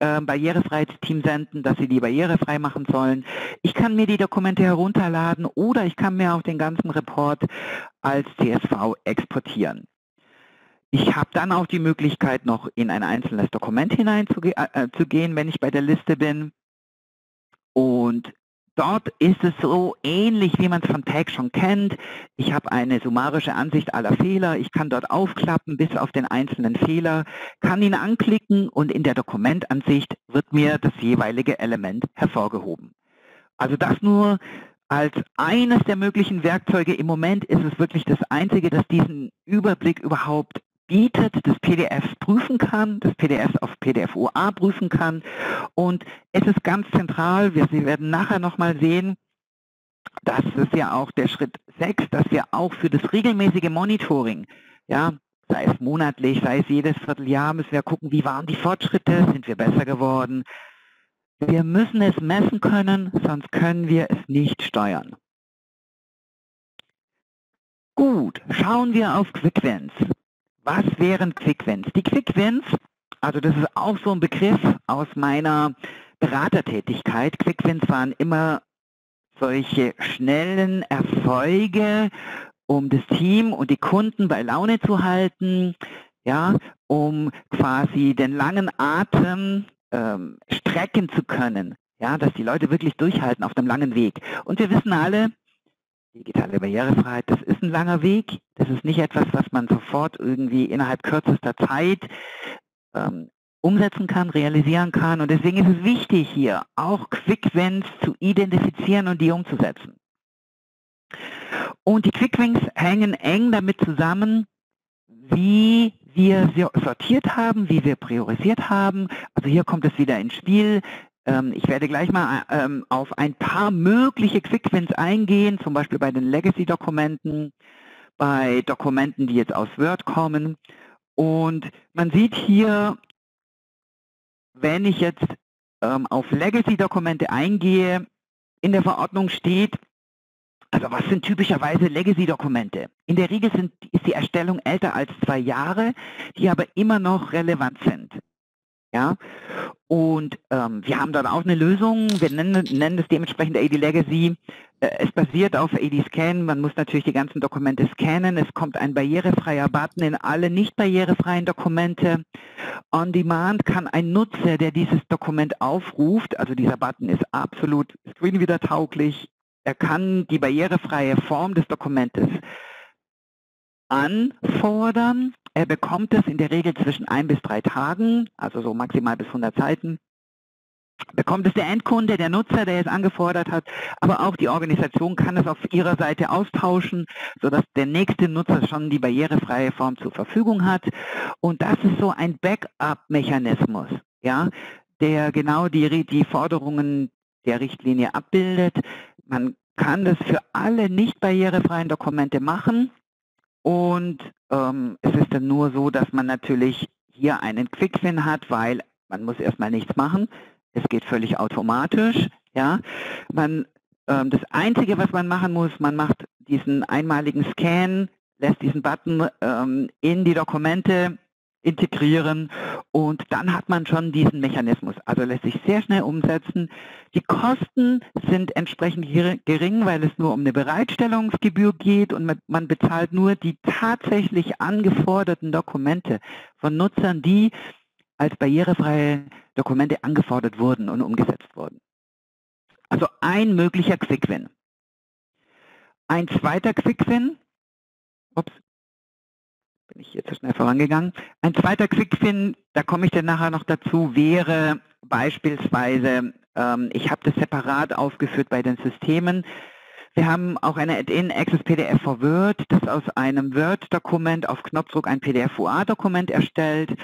Speaker 3: äh, Barrierefreiheitsteam senden, dass sie die barrierefrei machen sollen. Ich kann mir die Dokumente herunterladen oder ich kann mir auch den ganzen Report als CSV exportieren. Ich habe dann auch die Möglichkeit, noch in ein einzelnes Dokument hineinzugehen, äh, äh wenn ich bei der Liste bin. Und Dort ist es so ähnlich, wie man es von Tag schon kennt. Ich habe eine summarische Ansicht aller Fehler. Ich kann dort aufklappen bis auf den einzelnen Fehler, kann ihn anklicken und in der Dokumentansicht wird mir das jeweilige Element hervorgehoben. Also das nur als eines der möglichen Werkzeuge. Im Moment ist es wirklich das einzige, das diesen Überblick überhaupt bietet, das PDF prüfen kann, das PDF auf PDF-UA prüfen kann. Und es ist ganz zentral, wir, Sie werden nachher nochmal sehen, das ist ja auch der Schritt 6, dass wir auch für das regelmäßige Monitoring, ja, sei es monatlich, sei es jedes Vierteljahr, müssen wir gucken, wie waren die Fortschritte, sind wir besser geworden. Wir müssen es messen können, sonst können wir es nicht steuern. Gut, schauen wir auf Quick-Wins. Was wären Quick-Wins? Die Quick-Wins, also das ist auch so ein Begriff aus meiner Beratertätigkeit. Quick-Wins waren immer solche schnellen Erfolge, um das Team und die Kunden bei Laune zu halten, ja, um quasi den langen Atem ähm, strecken zu können, ja, dass die Leute wirklich durchhalten auf dem langen Weg. Und wir wissen alle, Digitale Barrierefreiheit, das ist ein langer Weg. Das ist nicht etwas, was man sofort irgendwie innerhalb kürzester Zeit ähm, umsetzen kann, realisieren kann. Und deswegen ist es wichtig hier auch Quick-Wins zu identifizieren und die umzusetzen. Und die Quick-Wins hängen eng damit zusammen, wie wir sortiert haben, wie wir priorisiert haben. Also hier kommt es wieder ins Spiel. Ähm, ich werde gleich mal ähm, auf ein paar mögliche Quick-Wins eingehen, zum Beispiel bei den Legacy-Dokumenten, bei Dokumenten, die jetzt aus Word kommen. Und man sieht hier, wenn ich jetzt ähm, auf Legacy-Dokumente eingehe, in der Verordnung steht, also was sind typischerweise Legacy-Dokumente? In der Regel sind, ist die Erstellung älter als zwei Jahre, die aber immer noch relevant sind. Ja, und ähm, wir haben dann auch eine Lösung. Wir nennen, nennen es dementsprechend AD Legacy. Äh, es basiert auf AD Scan. Man muss natürlich die ganzen Dokumente scannen. Es kommt ein barrierefreier Button in alle nicht barrierefreien Dokumente. On Demand kann ein Nutzer, der dieses Dokument aufruft, also dieser Button ist absolut screenreader tauglich. Er kann die barrierefreie Form des Dokumentes anfordern er bekommt es in der Regel zwischen ein bis drei Tagen, also so maximal bis 100 Seiten. Bekommt es der Endkunde, der Nutzer, der es angefordert hat, aber auch die Organisation kann es auf ihrer Seite austauschen, sodass der nächste Nutzer schon die barrierefreie Form zur Verfügung hat. Und das ist so ein Backup-Mechanismus, ja, der genau die, die Forderungen der Richtlinie abbildet. Man kann das für alle nicht barrierefreien Dokumente machen und ähm, es ist dann nur so, dass man natürlich hier einen Quick-Win hat, weil man muss erstmal nichts machen. Es geht völlig automatisch. Ja, man, ähm, das Einzige, was man machen muss, man macht diesen einmaligen Scan, lässt diesen Button ähm, in die Dokumente integrieren und dann hat man schon diesen Mechanismus. Also lässt sich sehr schnell umsetzen. Die Kosten sind entsprechend gering, weil es nur um eine Bereitstellungsgebühr geht und man bezahlt nur die tatsächlich angeforderten Dokumente von Nutzern, die als barrierefreie Dokumente angefordert wurden und umgesetzt wurden. Also ein möglicher Quick-Win. Ein zweiter Quick-Win, ups, bin ich hier zu schnell vorangegangen. Ein zweiter Quick-Win, da komme ich dann nachher noch dazu, wäre beispielsweise, ähm, ich habe das separat aufgeführt bei den Systemen. Wir haben auch eine Add-in Access PDF for Word, das aus einem Word-Dokument auf Knopfdruck ein PDF-UA-Dokument erstellt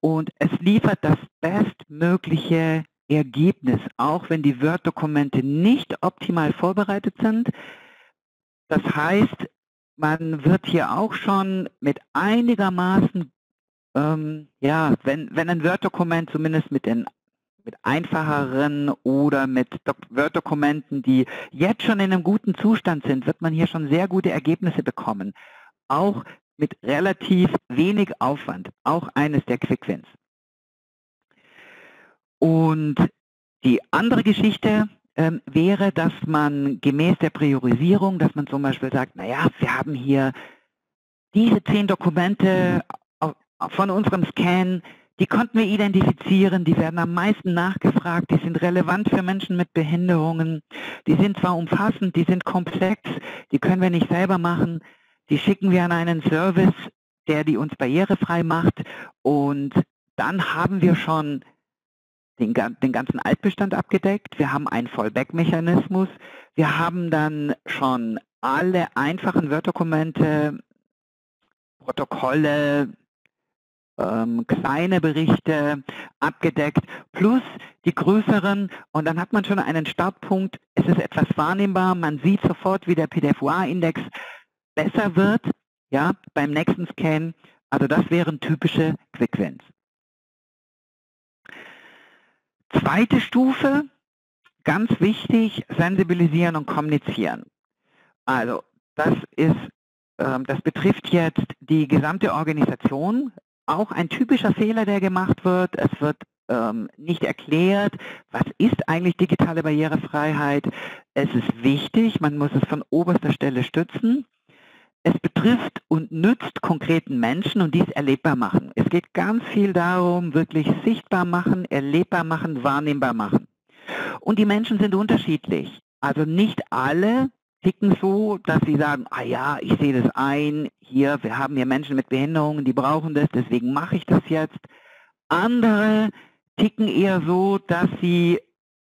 Speaker 3: und es liefert das bestmögliche Ergebnis, auch wenn die Word-Dokumente nicht optimal vorbereitet sind. Das heißt, man wird hier auch schon mit einigermaßen, ähm, ja, wenn, wenn ein Word-Dokument zumindest mit den mit einfacheren oder mit Word-Dokumenten, die jetzt schon in einem guten Zustand sind, wird man hier schon sehr gute Ergebnisse bekommen. Auch mit relativ wenig Aufwand. Auch eines der Quick-Wins. Und die andere Geschichte, ähm, wäre, dass man gemäß der Priorisierung, dass man zum Beispiel sagt, naja, wir haben hier diese zehn Dokumente von unserem Scan, die konnten wir identifizieren, die werden am meisten nachgefragt, die sind relevant für Menschen mit Behinderungen, die sind zwar umfassend, die sind komplex, die können wir nicht selber machen, die schicken wir an einen Service, der die uns barrierefrei macht und dann haben wir schon den, den ganzen Altbestand abgedeckt. Wir haben einen Fallback-Mechanismus. Wir haben dann schon alle einfachen Word-Dokumente, Protokolle, ähm, kleine Berichte abgedeckt, plus die größeren und dann hat man schon einen Startpunkt, es ist etwas wahrnehmbar, man sieht sofort, wie der PDF-UA-Index besser wird, ja, beim nächsten Scan. Also das wären typische Quick-Wins. Zweite Stufe, ganz wichtig, sensibilisieren und kommunizieren. Also das ist, ähm, das betrifft jetzt die gesamte Organisation. Auch ein typischer Fehler, der gemacht wird. Es wird ähm, nicht erklärt, was ist eigentlich digitale Barrierefreiheit. Es ist wichtig, man muss es von oberster Stelle stützen. Es betrifft und nützt konkreten Menschen und dies erlebbar machen. Es geht ganz viel darum, wirklich sichtbar machen, erlebbar machen, wahrnehmbar machen. Und die Menschen sind unterschiedlich. Also nicht alle ticken so, dass sie sagen, ah ja, ich sehe das ein, hier, wir haben hier Menschen mit Behinderungen, die brauchen das, deswegen mache ich das jetzt. Andere ticken eher so, dass sie,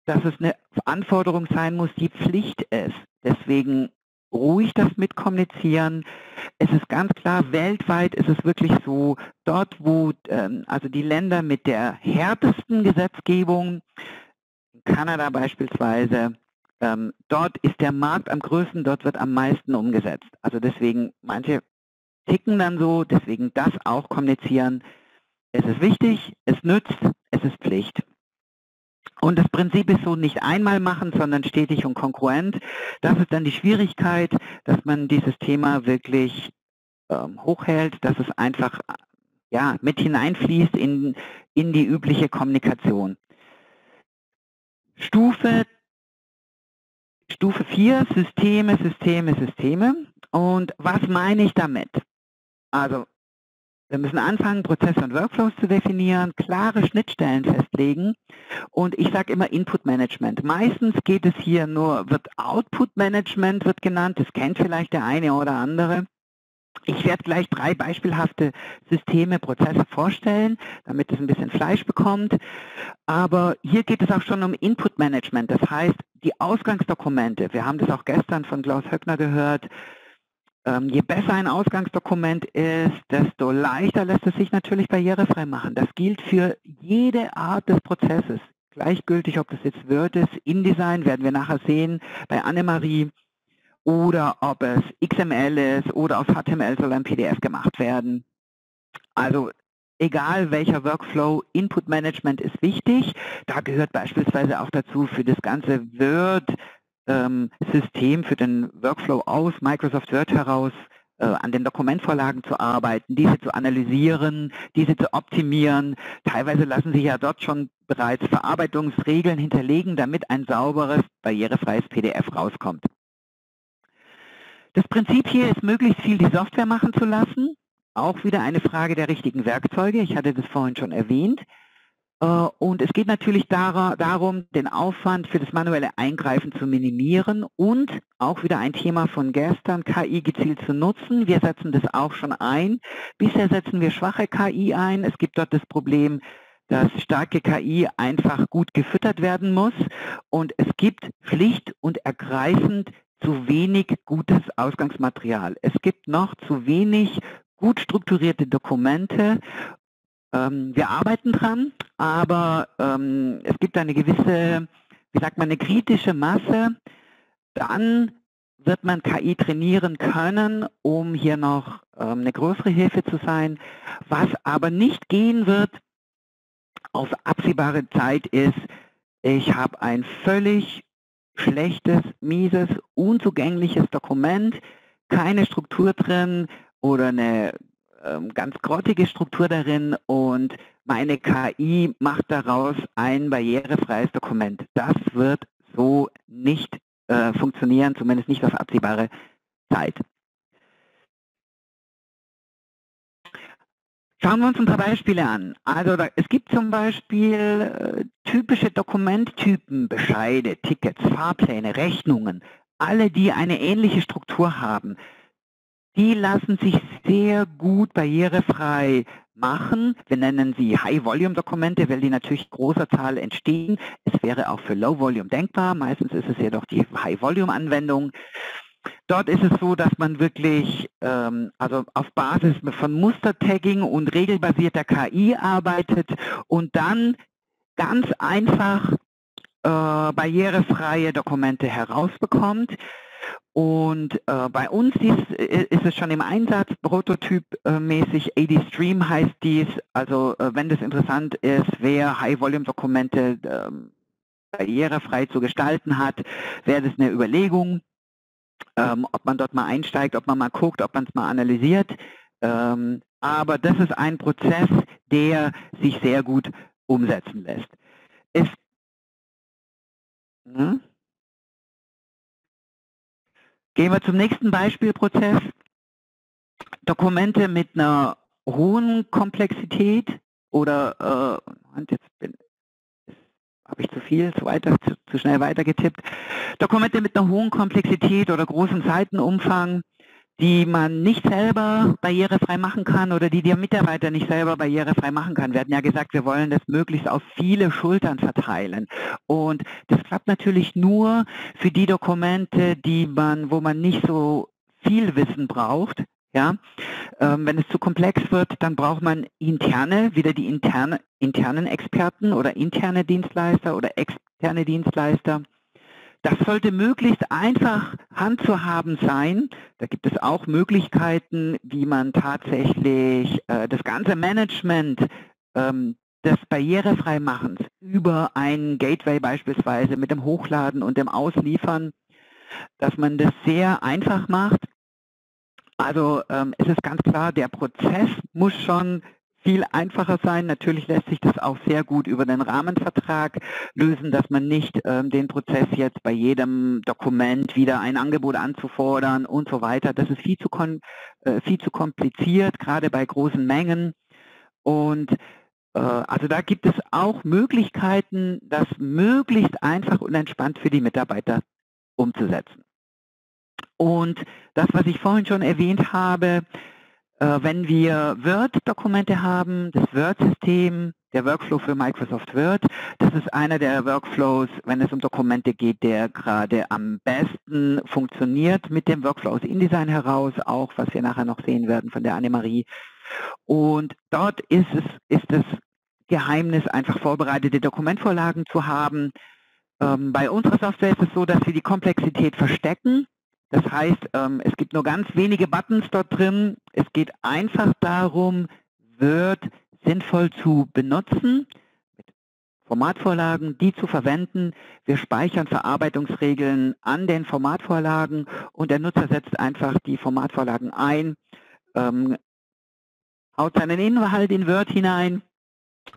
Speaker 3: dass es eine Anforderung sein muss, die Pflicht ist. Deswegen ruhig das mitkommunizieren. Es ist ganz klar, weltweit ist es wirklich so, dort wo ähm, also die Länder mit der härtesten Gesetzgebung Kanada beispielsweise. Ähm, dort ist der Markt am größten, dort wird am meisten umgesetzt. Also deswegen, manche ticken dann so, deswegen das auch kommunizieren. Es ist wichtig, es nützt, es ist Pflicht. Und das Prinzip ist so nicht einmal machen, sondern stetig und konkurrent. Das ist dann die Schwierigkeit, dass man dieses Thema wirklich ähm, hochhält, dass es einfach ja, mit hineinfließt in, in die übliche Kommunikation. Stufe, Stufe 4, Systeme, Systeme, Systeme. Und was meine ich damit? Also wir müssen anfangen, Prozesse und Workflows zu definieren, klare Schnittstellen festlegen und ich sage immer Input Management. Meistens geht es hier nur, wird Output Management wird genannt, das kennt vielleicht der eine oder andere. Ich werde gleich drei beispielhafte Systeme, Prozesse vorstellen, damit es ein bisschen Fleisch bekommt. Aber hier geht es auch schon um Input Management. Das heißt, die Ausgangsdokumente, wir haben das auch gestern von Klaus Höckner gehört, ähm, je besser ein Ausgangsdokument ist, desto leichter lässt es sich natürlich barrierefrei machen. Das gilt für jede Art des Prozesses. Gleichgültig, ob das jetzt Word ist, InDesign, werden wir nachher sehen, bei Annemarie, oder ob es XML ist oder aus HTML soll ein PDF gemacht werden. Also egal welcher Workflow, Input Management ist wichtig. Da gehört beispielsweise auch dazu für das ganze Word, ähm, System für den Workflow aus Microsoft Word heraus äh, an den Dokumentvorlagen zu arbeiten, diese zu analysieren, diese zu optimieren. Teilweise lassen sich ja dort schon bereits Verarbeitungsregeln hinterlegen, damit ein sauberes, barrierefreies PDF rauskommt. Das Prinzip hier ist, möglichst viel die Software machen zu lassen. Auch wieder eine Frage der richtigen Werkzeuge. Ich hatte das vorhin schon erwähnt. Äh, und es geht natürlich darum, den Aufwand für das manuelle Eingreifen zu minimieren und auch wieder ein Thema von gestern, KI gezielt zu nutzen. Wir setzen das auch schon ein. Bisher setzen wir schwache KI ein. Es gibt dort das Problem, dass starke KI einfach gut gefüttert werden muss und es gibt schlicht und ergreifend zu wenig gutes Ausgangsmaterial. Es gibt noch zu wenig gut strukturierte Dokumente ähm, wir arbeiten dran, aber ähm, es gibt eine gewisse, wie sagt man, eine kritische Masse. Dann wird man KI trainieren können, um hier noch ähm, eine größere Hilfe zu sein. Was aber nicht gehen wird auf absehbare Zeit ist, ich habe ein völlig schlechtes, mieses, unzugängliches Dokument, keine Struktur drin oder eine ähm, ganz grottige Struktur darin und meine KI macht daraus ein barrierefreies Dokument. Das wird so nicht äh, funktionieren, zumindest nicht auf absehbare Zeit. Schauen wir uns ein paar Beispiele an. Also da, es gibt zum Beispiel äh, typische Dokumenttypen, Bescheide, Tickets, Fahrpläne, Rechnungen, alle, die eine ähnliche Struktur haben die lassen sich sehr gut barrierefrei machen. Wir nennen sie High-Volume-Dokumente, weil die natürlich großer Zahl entstehen. Es wäre auch für Low-Volume denkbar. Meistens ist es jedoch die High-Volume-Anwendung. Dort ist es so, dass man wirklich ähm, also auf Basis von Mustertagging und regelbasierter KI arbeitet und dann ganz einfach äh, barrierefreie Dokumente herausbekommt. Und äh, bei uns ist, äh, ist, es schon im Einsatz, prototypmäßig AD Stream heißt dies. Also äh, wenn das interessant ist, wer High-Volume-Dokumente äh, barrierefrei zu gestalten hat, wäre das eine Überlegung, ähm, ob man dort mal einsteigt, ob man mal guckt, ob man es mal analysiert. Ähm, aber das ist ein Prozess, der sich sehr gut umsetzen lässt. Es, hm? Gehen wir zum nächsten Beispielprozess. Dokumente mit einer hohen Komplexität oder äh, jetzt habe ich zu viel, zu, weiter, zu, zu schnell weitergetippt. Dokumente mit einer hohen Komplexität oder großen Seitenumfang die man nicht selber barrierefrei machen kann oder die der Mitarbeiter nicht selber barrierefrei machen kann. Wir hatten ja gesagt, wir wollen das möglichst auf viele Schultern verteilen. Und das klappt natürlich nur für die Dokumente, die man, wo man nicht so viel Wissen braucht. Ja, ähm, wenn es zu komplex wird, dann braucht man interne, wieder die interne, internen Experten oder interne Dienstleister oder ex externe Dienstleister. Das sollte möglichst einfach handzuhaben sein. Da gibt es auch Möglichkeiten, wie man tatsächlich äh, das ganze Management ähm, des Barrierefreimachens über ein Gateway beispielsweise mit dem Hochladen und dem Ausliefern, dass man das sehr einfach macht. Also ähm, es ist ganz klar, der Prozess muss schon viel einfacher sein. Natürlich lässt sich das auch sehr gut über den Rahmenvertrag lösen, dass man nicht ähm, den Prozess jetzt bei jedem Dokument wieder ein Angebot anzufordern und so weiter. Das ist viel zu, äh, viel zu kompliziert, gerade bei großen Mengen. Und äh, also da gibt es auch Möglichkeiten, das möglichst einfach und entspannt für die Mitarbeiter umzusetzen. Und das, was ich vorhin schon erwähnt habe, äh, wenn wir Word-Dokumente haben, das Word-System, der Workflow für Microsoft Word, das ist einer der Workflows, wenn es um Dokumente geht, der gerade am besten funktioniert mit dem Workflow aus InDesign heraus, auch was wir nachher noch sehen werden von der Annemarie. Und dort ist es, ist das Geheimnis, einfach vorbereitete Dokumentvorlagen zu haben. Ähm, bei unserer Software ist es so, dass wir die Komplexität verstecken das heißt, ähm, es gibt nur ganz wenige Buttons dort drin. Es geht einfach darum, Word sinnvoll zu benutzen, mit Formatvorlagen, die zu verwenden. Wir speichern Verarbeitungsregeln an den Formatvorlagen und der Nutzer setzt einfach die Formatvorlagen ein, ähm, haut seinen Inhalt in Word hinein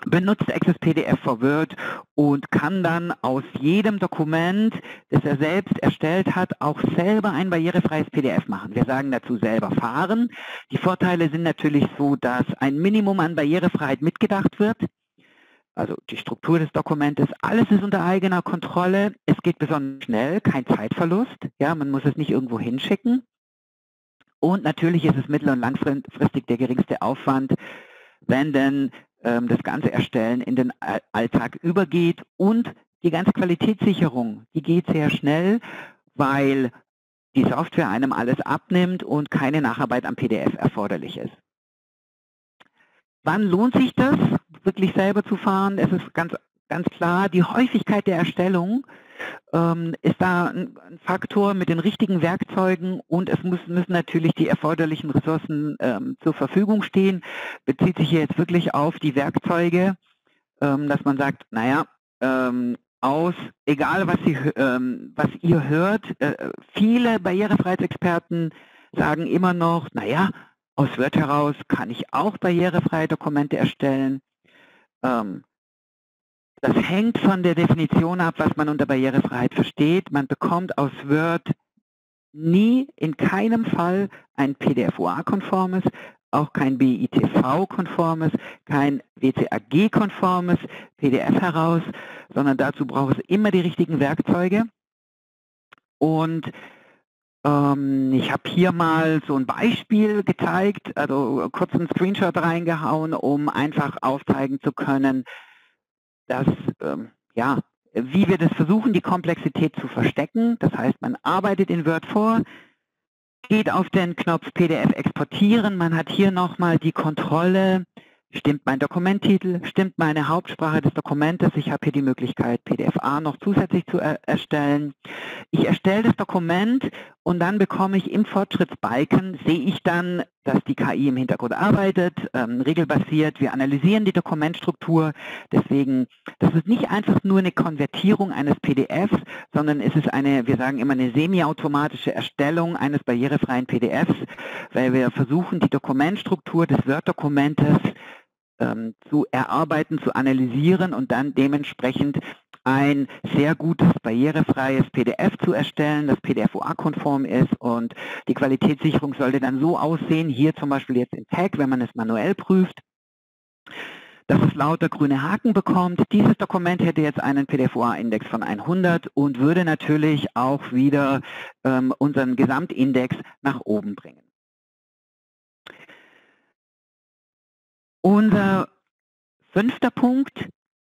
Speaker 3: benutzt Access PDF for Word und kann dann aus jedem Dokument, das er selbst erstellt hat, auch selber ein barrierefreies PDF machen. Wir sagen dazu selber fahren. Die Vorteile sind natürlich so, dass ein Minimum an Barrierefreiheit mitgedacht wird. Also die Struktur des Dokumentes, alles ist unter eigener Kontrolle. Es geht besonders schnell, kein Zeitverlust. Ja, man muss es nicht irgendwo hinschicken. Und natürlich ist es mittel- und langfristig der geringste Aufwand, wenn denn das ganze Erstellen in den Alltag übergeht und die ganze Qualitätssicherung, die geht sehr schnell, weil die Software einem alles abnimmt und keine Nacharbeit am PDF erforderlich ist. Wann lohnt sich das, wirklich selber zu fahren? Es ist ganz, ganz klar, die Häufigkeit der Erstellung ähm, ist da ein, ein, Faktor mit den richtigen Werkzeugen und es muss, müssen natürlich die erforderlichen Ressourcen ähm, zur Verfügung stehen. Bezieht sich hier jetzt wirklich auf die Werkzeuge, ähm, dass man sagt, naja, ähm, aus, egal was, Sie, ähm, was ihr hört, äh, viele Barrierefreiheitsexperten sagen immer noch, naja, aus Word heraus kann ich auch barrierefreie Dokumente erstellen. Ähm, das hängt von der Definition ab, was man unter Barrierefreiheit versteht. Man bekommt aus Word nie, in keinem Fall ein PDF-OA-konformes, auch kein BITV-konformes, kein WCAG-konformes PDF heraus, sondern dazu braucht es immer die richtigen Werkzeuge. Und ähm, ich habe hier mal so ein Beispiel gezeigt, also kurz einen Screenshot reingehauen, um einfach aufzeigen zu können, dass, ähm, ja, wie wir das versuchen, die Komplexität zu verstecken. Das heißt, man arbeitet in Word vor, geht auf den Knopf PDF exportieren. Man hat hier nochmal die Kontrolle, Stimmt mein Dokumenttitel? Stimmt meine Hauptsprache des Dokumentes? Ich habe hier die Möglichkeit, PDF-A noch zusätzlich zu er erstellen. Ich erstelle das Dokument und dann bekomme ich im Fortschrittsbalken, sehe ich dann, dass die KI im Hintergrund arbeitet, ähm, regelbasiert. Wir analysieren die Dokumentstruktur. Deswegen, das ist nicht einfach nur eine Konvertierung eines PDFs, sondern es ist eine, wir sagen immer, eine semiautomatische Erstellung eines barrierefreien PDFs, weil wir versuchen, die Dokumentstruktur des Word-Dokumentes ähm, zu erarbeiten, zu analysieren und dann dementsprechend ein sehr gutes barrierefreies PDF zu erstellen, das PDF-OA-konform ist und die Qualitätssicherung sollte dann so aussehen, hier zum Beispiel jetzt im Tag, wenn man es manuell prüft, dass es lauter grüne Haken bekommt. Dieses Dokument hätte jetzt einen PDF-OA-Index von 100 und würde natürlich auch wieder ähm, unseren Gesamtindex nach oben bringen. Unser fünfter Punkt,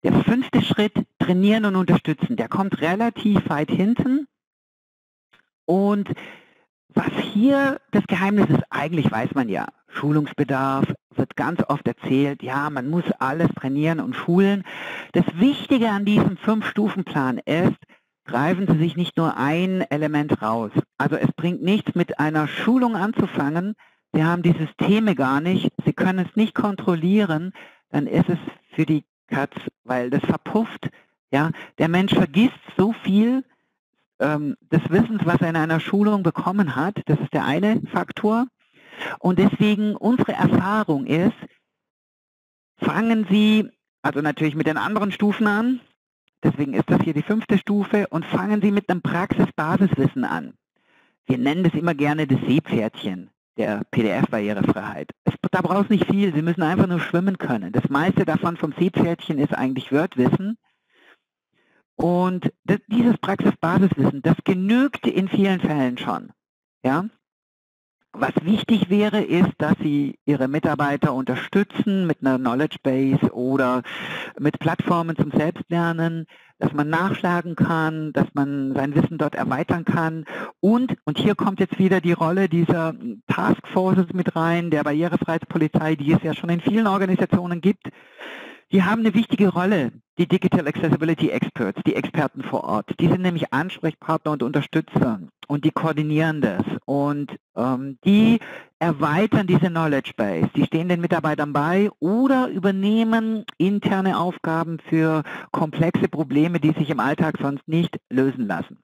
Speaker 3: der fünfte Schritt, trainieren und unterstützen, der kommt relativ weit hinten. Und was hier das Geheimnis ist, eigentlich weiß man ja, Schulungsbedarf, wird ganz oft erzählt, ja, man muss alles trainieren und schulen. Das Wichtige an diesem Fünf-Stufen-Plan ist, greifen Sie sich nicht nur ein Element raus. Also es bringt nichts, mit einer Schulung anzufangen. Sie haben die Systeme gar nicht, Sie können es nicht kontrollieren, dann ist es für die Katz, weil das verpufft. Ja, der Mensch vergisst so viel ähm, des Wissens, was er in einer Schulung bekommen hat. Das ist der eine Faktor. Und deswegen unsere Erfahrung ist, fangen Sie also natürlich mit den anderen Stufen an, deswegen ist das hier die fünfte Stufe, und fangen Sie mit einem Praxisbasiswissen an. Wir nennen das immer gerne das Seepferdchen der PDF-Barrierefreiheit. Da braucht es nicht viel, Sie müssen einfach nur schwimmen können. Das meiste davon vom Seepferdchen ist eigentlich Wordwissen. Und das, dieses Praxisbasiswissen, das genügt in vielen Fällen schon. Ja? Was wichtig wäre, ist, dass Sie Ihre Mitarbeiter unterstützen mit einer Knowledge Base oder mit Plattformen zum Selbstlernen, dass man nachschlagen kann, dass man sein Wissen dort erweitern kann. Und, und hier kommt jetzt wieder die Rolle dieser Taskforces mit rein, der Barrierefreiheitspolizei, die es ja schon in vielen Organisationen gibt. Die haben eine wichtige Rolle, die Digital Accessibility Experts, die Experten vor Ort. Die sind nämlich Ansprechpartner und Unterstützer und die koordinieren das und ähm, die erweitern diese Knowledge Base. Die stehen den Mitarbeitern bei oder übernehmen interne Aufgaben für komplexe Probleme, die sich im Alltag sonst nicht lösen lassen.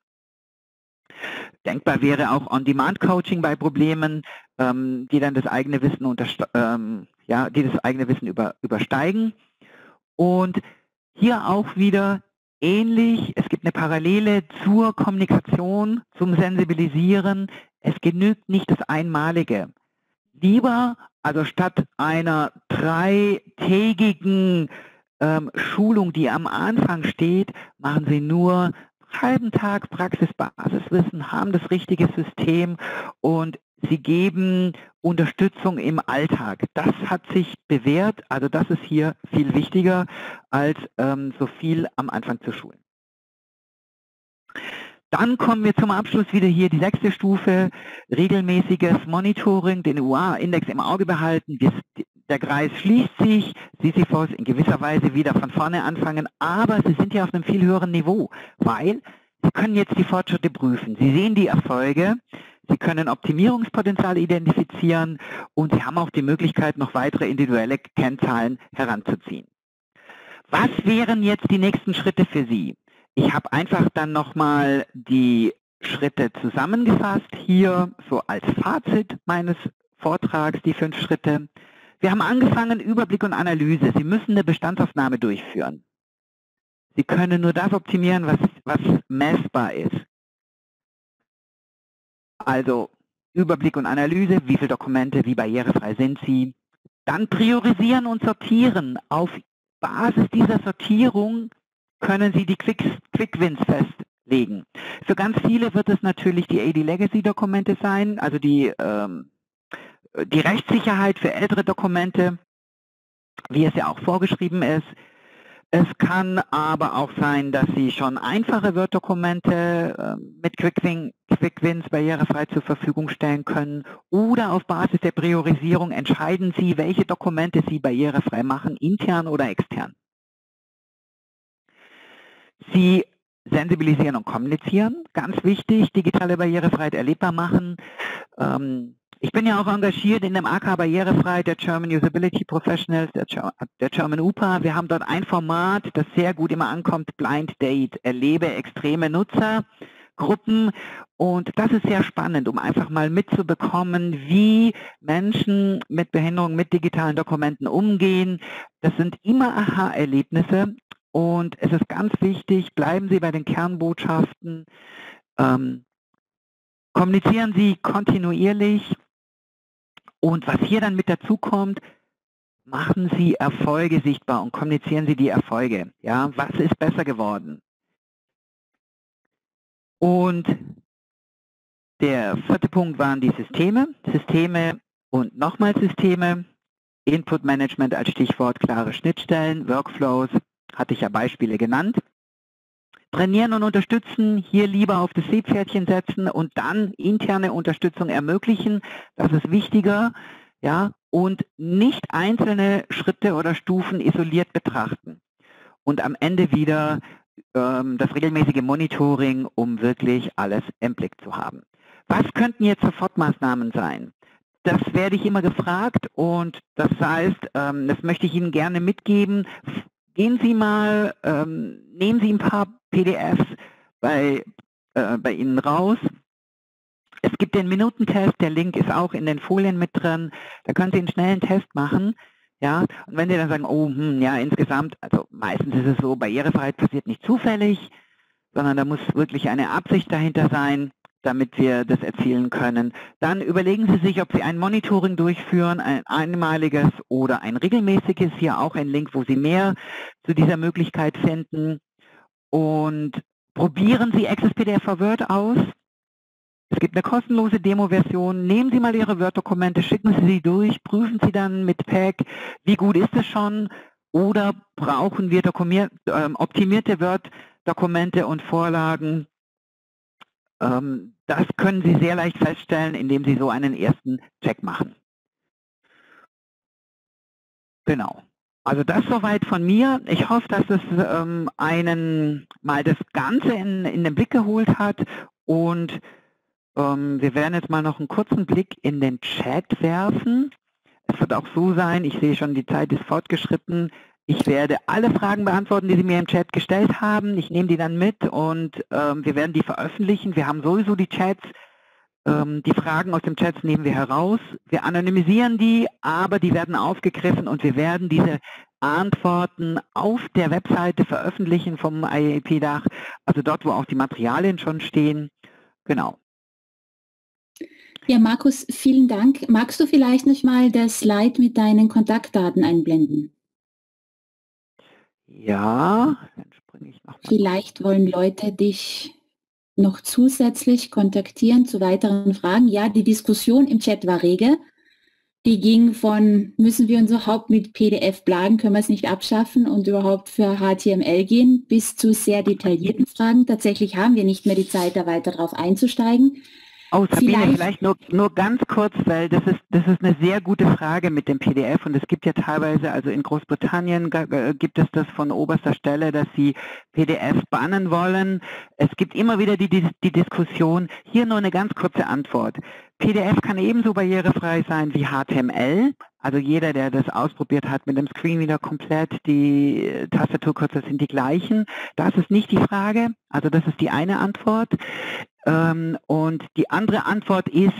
Speaker 3: Denkbar wäre auch On-Demand-Coaching bei Problemen, ähm, die dann das eigene Wissen, ähm, ja, die das eigene Wissen über, übersteigen. Und hier auch wieder ähnlich, es gibt eine Parallele zur Kommunikation, zum Sensibilisieren. Es genügt nicht das Einmalige. Lieber, also statt einer dreitägigen ähm, Schulung, die am Anfang steht, machen Sie nur halben Tag Praxisbasiswissen, haben das richtige System und Sie geben Unterstützung im Alltag. Das hat sich bewährt. Also das ist hier viel wichtiger, als ähm, so viel am Anfang zu schulen. Dann kommen wir zum Abschluss wieder hier die sechste Stufe, regelmäßiges Monitoring, den UA-Index im Auge behalten. Der Kreis schließt sich, Sisyphos in gewisser Weise wieder von vorne anfangen, aber Sie sind ja auf einem viel höheren Niveau, weil Sie können jetzt die Fortschritte prüfen. Sie sehen die Erfolge, Sie können Optimierungspotenzial identifizieren und Sie haben auch die Möglichkeit, noch weitere individuelle Kennzahlen heranzuziehen. Was wären jetzt die nächsten Schritte für Sie? Ich habe einfach dann nochmal die Schritte zusammengefasst, hier so als Fazit meines Vortrags, die fünf Schritte. Wir haben angefangen, Überblick und Analyse. Sie müssen eine Bestandsaufnahme durchführen. Sie können nur das optimieren, was, was messbar ist. Also Überblick und Analyse, wie viele Dokumente, wie barrierefrei sind sie. Dann priorisieren und sortieren. Auf Basis dieser Sortierung können Sie die Quick, Quick Wins festlegen. Für ganz viele wird es natürlich die AD Legacy Dokumente sein, also die, ähm, die Rechtssicherheit für ältere Dokumente, wie es ja auch vorgeschrieben ist. Es kann aber auch sein, dass Sie schon einfache Word-Dokumente äh, mit Quick-Wins Quick barrierefrei zur Verfügung stellen können oder auf Basis der Priorisierung entscheiden Sie, welche Dokumente Sie barrierefrei machen, intern oder extern. Sie sensibilisieren und kommunizieren, ganz wichtig, digitale Barrierefreiheit erlebbar machen. Ähm, ich bin ja auch engagiert in dem AK Barrierefrei der German Usability Professionals, der, der German UPA. Wir haben dort ein Format, das sehr gut immer ankommt, Blind Date, erlebe extreme Nutzergruppen. Und das ist sehr spannend, um einfach mal mitzubekommen, wie Menschen mit Behinderung, mit digitalen Dokumenten umgehen. Das sind immer Aha-Erlebnisse. Und es ist ganz wichtig, bleiben Sie bei den Kernbotschaften. Ähm, kommunizieren Sie kontinuierlich und was hier dann mit dazu kommt, machen Sie Erfolge sichtbar und kommunizieren Sie die Erfolge. Ja, was ist besser geworden? Und der vierte Punkt waren die Systeme. Systeme und nochmal Systeme. Input Management als Stichwort, klare Schnittstellen, Workflows, hatte ich ja Beispiele genannt. Trainieren und unterstützen, hier lieber auf das Seepferdchen setzen und dann interne Unterstützung ermöglichen. Das ist wichtiger. Ja, und nicht einzelne Schritte oder Stufen isoliert betrachten. Und am Ende wieder ähm, das regelmäßige Monitoring, um wirklich alles im Blick zu haben. Was könnten jetzt Sofortmaßnahmen sein? Das werde ich immer gefragt und das heißt, ähm, das möchte ich Ihnen gerne mitgeben. Gehen Sie mal, ähm, nehmen Sie ein paar PDFs bei, äh, bei Ihnen raus. Es gibt den Minutentest, der Link ist auch in den Folien mit drin. Da können Sie einen schnellen Test machen. Ja, und wenn Sie dann sagen, oh, hm, ja, insgesamt, also meistens ist es so, Barrierefreiheit passiert nicht zufällig, sondern da muss wirklich eine Absicht dahinter sein damit wir das erzielen können. Dann überlegen Sie sich, ob Sie ein Monitoring durchführen, ein einmaliges oder ein regelmäßiges. Hier auch ein Link, wo Sie mehr zu dieser Möglichkeit finden. Und probieren Sie Access PDF for Word aus. Es gibt eine kostenlose Demo-Version. Nehmen Sie mal Ihre Word-Dokumente, schicken Sie sie durch, prüfen Sie dann mit PAC, wie gut ist es schon oder brauchen wir ähm, optimierte Word-Dokumente und Vorlagen das können Sie sehr leicht feststellen, indem Sie so einen ersten Check machen. Genau. Also das soweit von mir. Ich hoffe, dass es ähm, einen mal das Ganze in, in den Blick geholt hat und ähm, wir werden jetzt mal noch einen kurzen Blick in den Chat werfen. Es wird auch so sein, ich sehe schon, die Zeit ist fortgeschritten, ich werde alle Fragen beantworten, die Sie mir im Chat gestellt haben. Ich nehme die dann mit und ähm, wir werden die veröffentlichen. Wir haben sowieso die Chats. Ähm, die Fragen aus dem Chat nehmen wir heraus. Wir anonymisieren die, aber die werden aufgegriffen und wir werden diese Antworten auf der Webseite veröffentlichen vom IAP-Dach, also dort, wo auch die Materialien schon stehen. Genau.
Speaker 2: Ja, Markus, vielen Dank. Magst du vielleicht noch mal das Slide mit deinen Kontaktdaten einblenden?
Speaker 3: Ja, dann springe ich nochmal.
Speaker 2: Vielleicht wollen Leute dich noch zusätzlich kontaktieren zu weiteren Fragen. Ja, die Diskussion im Chat war rege. Die ging von, müssen wir unser Haupt mit PDF plagen, können wir es nicht abschaffen und überhaupt für HTML gehen, bis zu sehr detaillierten Fragen. Tatsächlich haben wir nicht mehr die Zeit, da weiter drauf einzusteigen.
Speaker 3: Oh, Sabine, vielleicht, vielleicht nur, nur ganz kurz, weil das ist, das ist eine sehr gute Frage mit dem PDF und es gibt ja teilweise, also in Großbritannien gibt es das von oberster Stelle, dass sie PDF bannen wollen. Es gibt immer wieder die, die, die Diskussion. Hier nur eine ganz kurze Antwort. PDF kann ebenso barrierefrei sein wie HTML. Also jeder, der das ausprobiert hat mit dem Screenreader komplett, die Tastaturkürzel sind die gleichen. Das ist nicht die Frage. Also das ist die eine Antwort. Ähm, und die andere Antwort ist,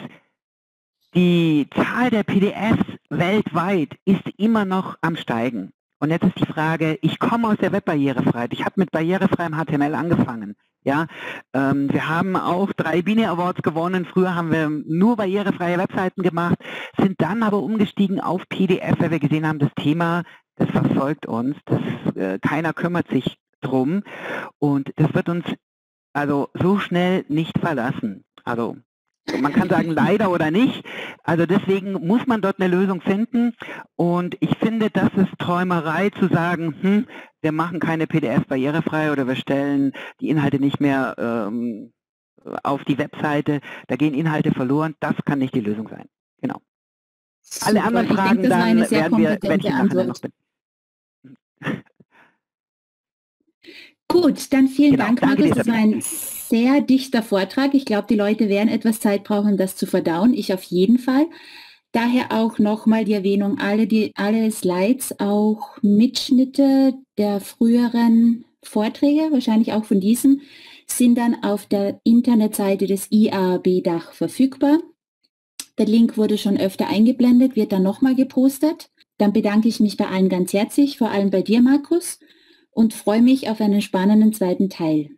Speaker 3: die Zahl der PDFs weltweit ist immer noch am Steigen. Und jetzt ist die Frage, ich komme aus der Webbarrierefreiheit. Ich habe mit barrierefreiem HTML angefangen. Ja, ähm, wir haben auch drei Bini Awards gewonnen. Früher haben wir nur barrierefreie Webseiten gemacht, sind dann aber umgestiegen auf PDF, weil wir gesehen haben, das Thema, das verfolgt uns, das, äh, keiner kümmert sich drum und das wird uns also so schnell nicht verlassen. Also man kann sagen [laughs] leider oder nicht. Also deswegen muss man dort eine Lösung finden. Und ich finde, das ist Träumerei zu sagen, hm, wir machen keine PDF barrierefrei oder wir stellen die Inhalte nicht mehr ähm, auf die Webseite. Da gehen Inhalte verloren. Das kann nicht die Lösung sein. Genau. Super. Alle anderen Fragen denke, dann werden wir, werde ich nachher noch [laughs]
Speaker 2: Gut, dann vielen genau, Dank, Markus. Das war ein sehr dichter Vortrag. Ich glaube, die Leute werden etwas Zeit brauchen, das zu verdauen. Ich auf jeden Fall. Daher auch nochmal die Erwähnung, alle, die, alle Slides, auch Mitschnitte der früheren Vorträge, wahrscheinlich auch von diesem, sind dann auf der Internetseite des IAB-Dach verfügbar. Der Link wurde schon öfter eingeblendet, wird dann nochmal gepostet. Dann bedanke ich mich bei allen ganz herzlich, vor allem bei dir, Markus und freue mich auf einen spannenden zweiten Teil.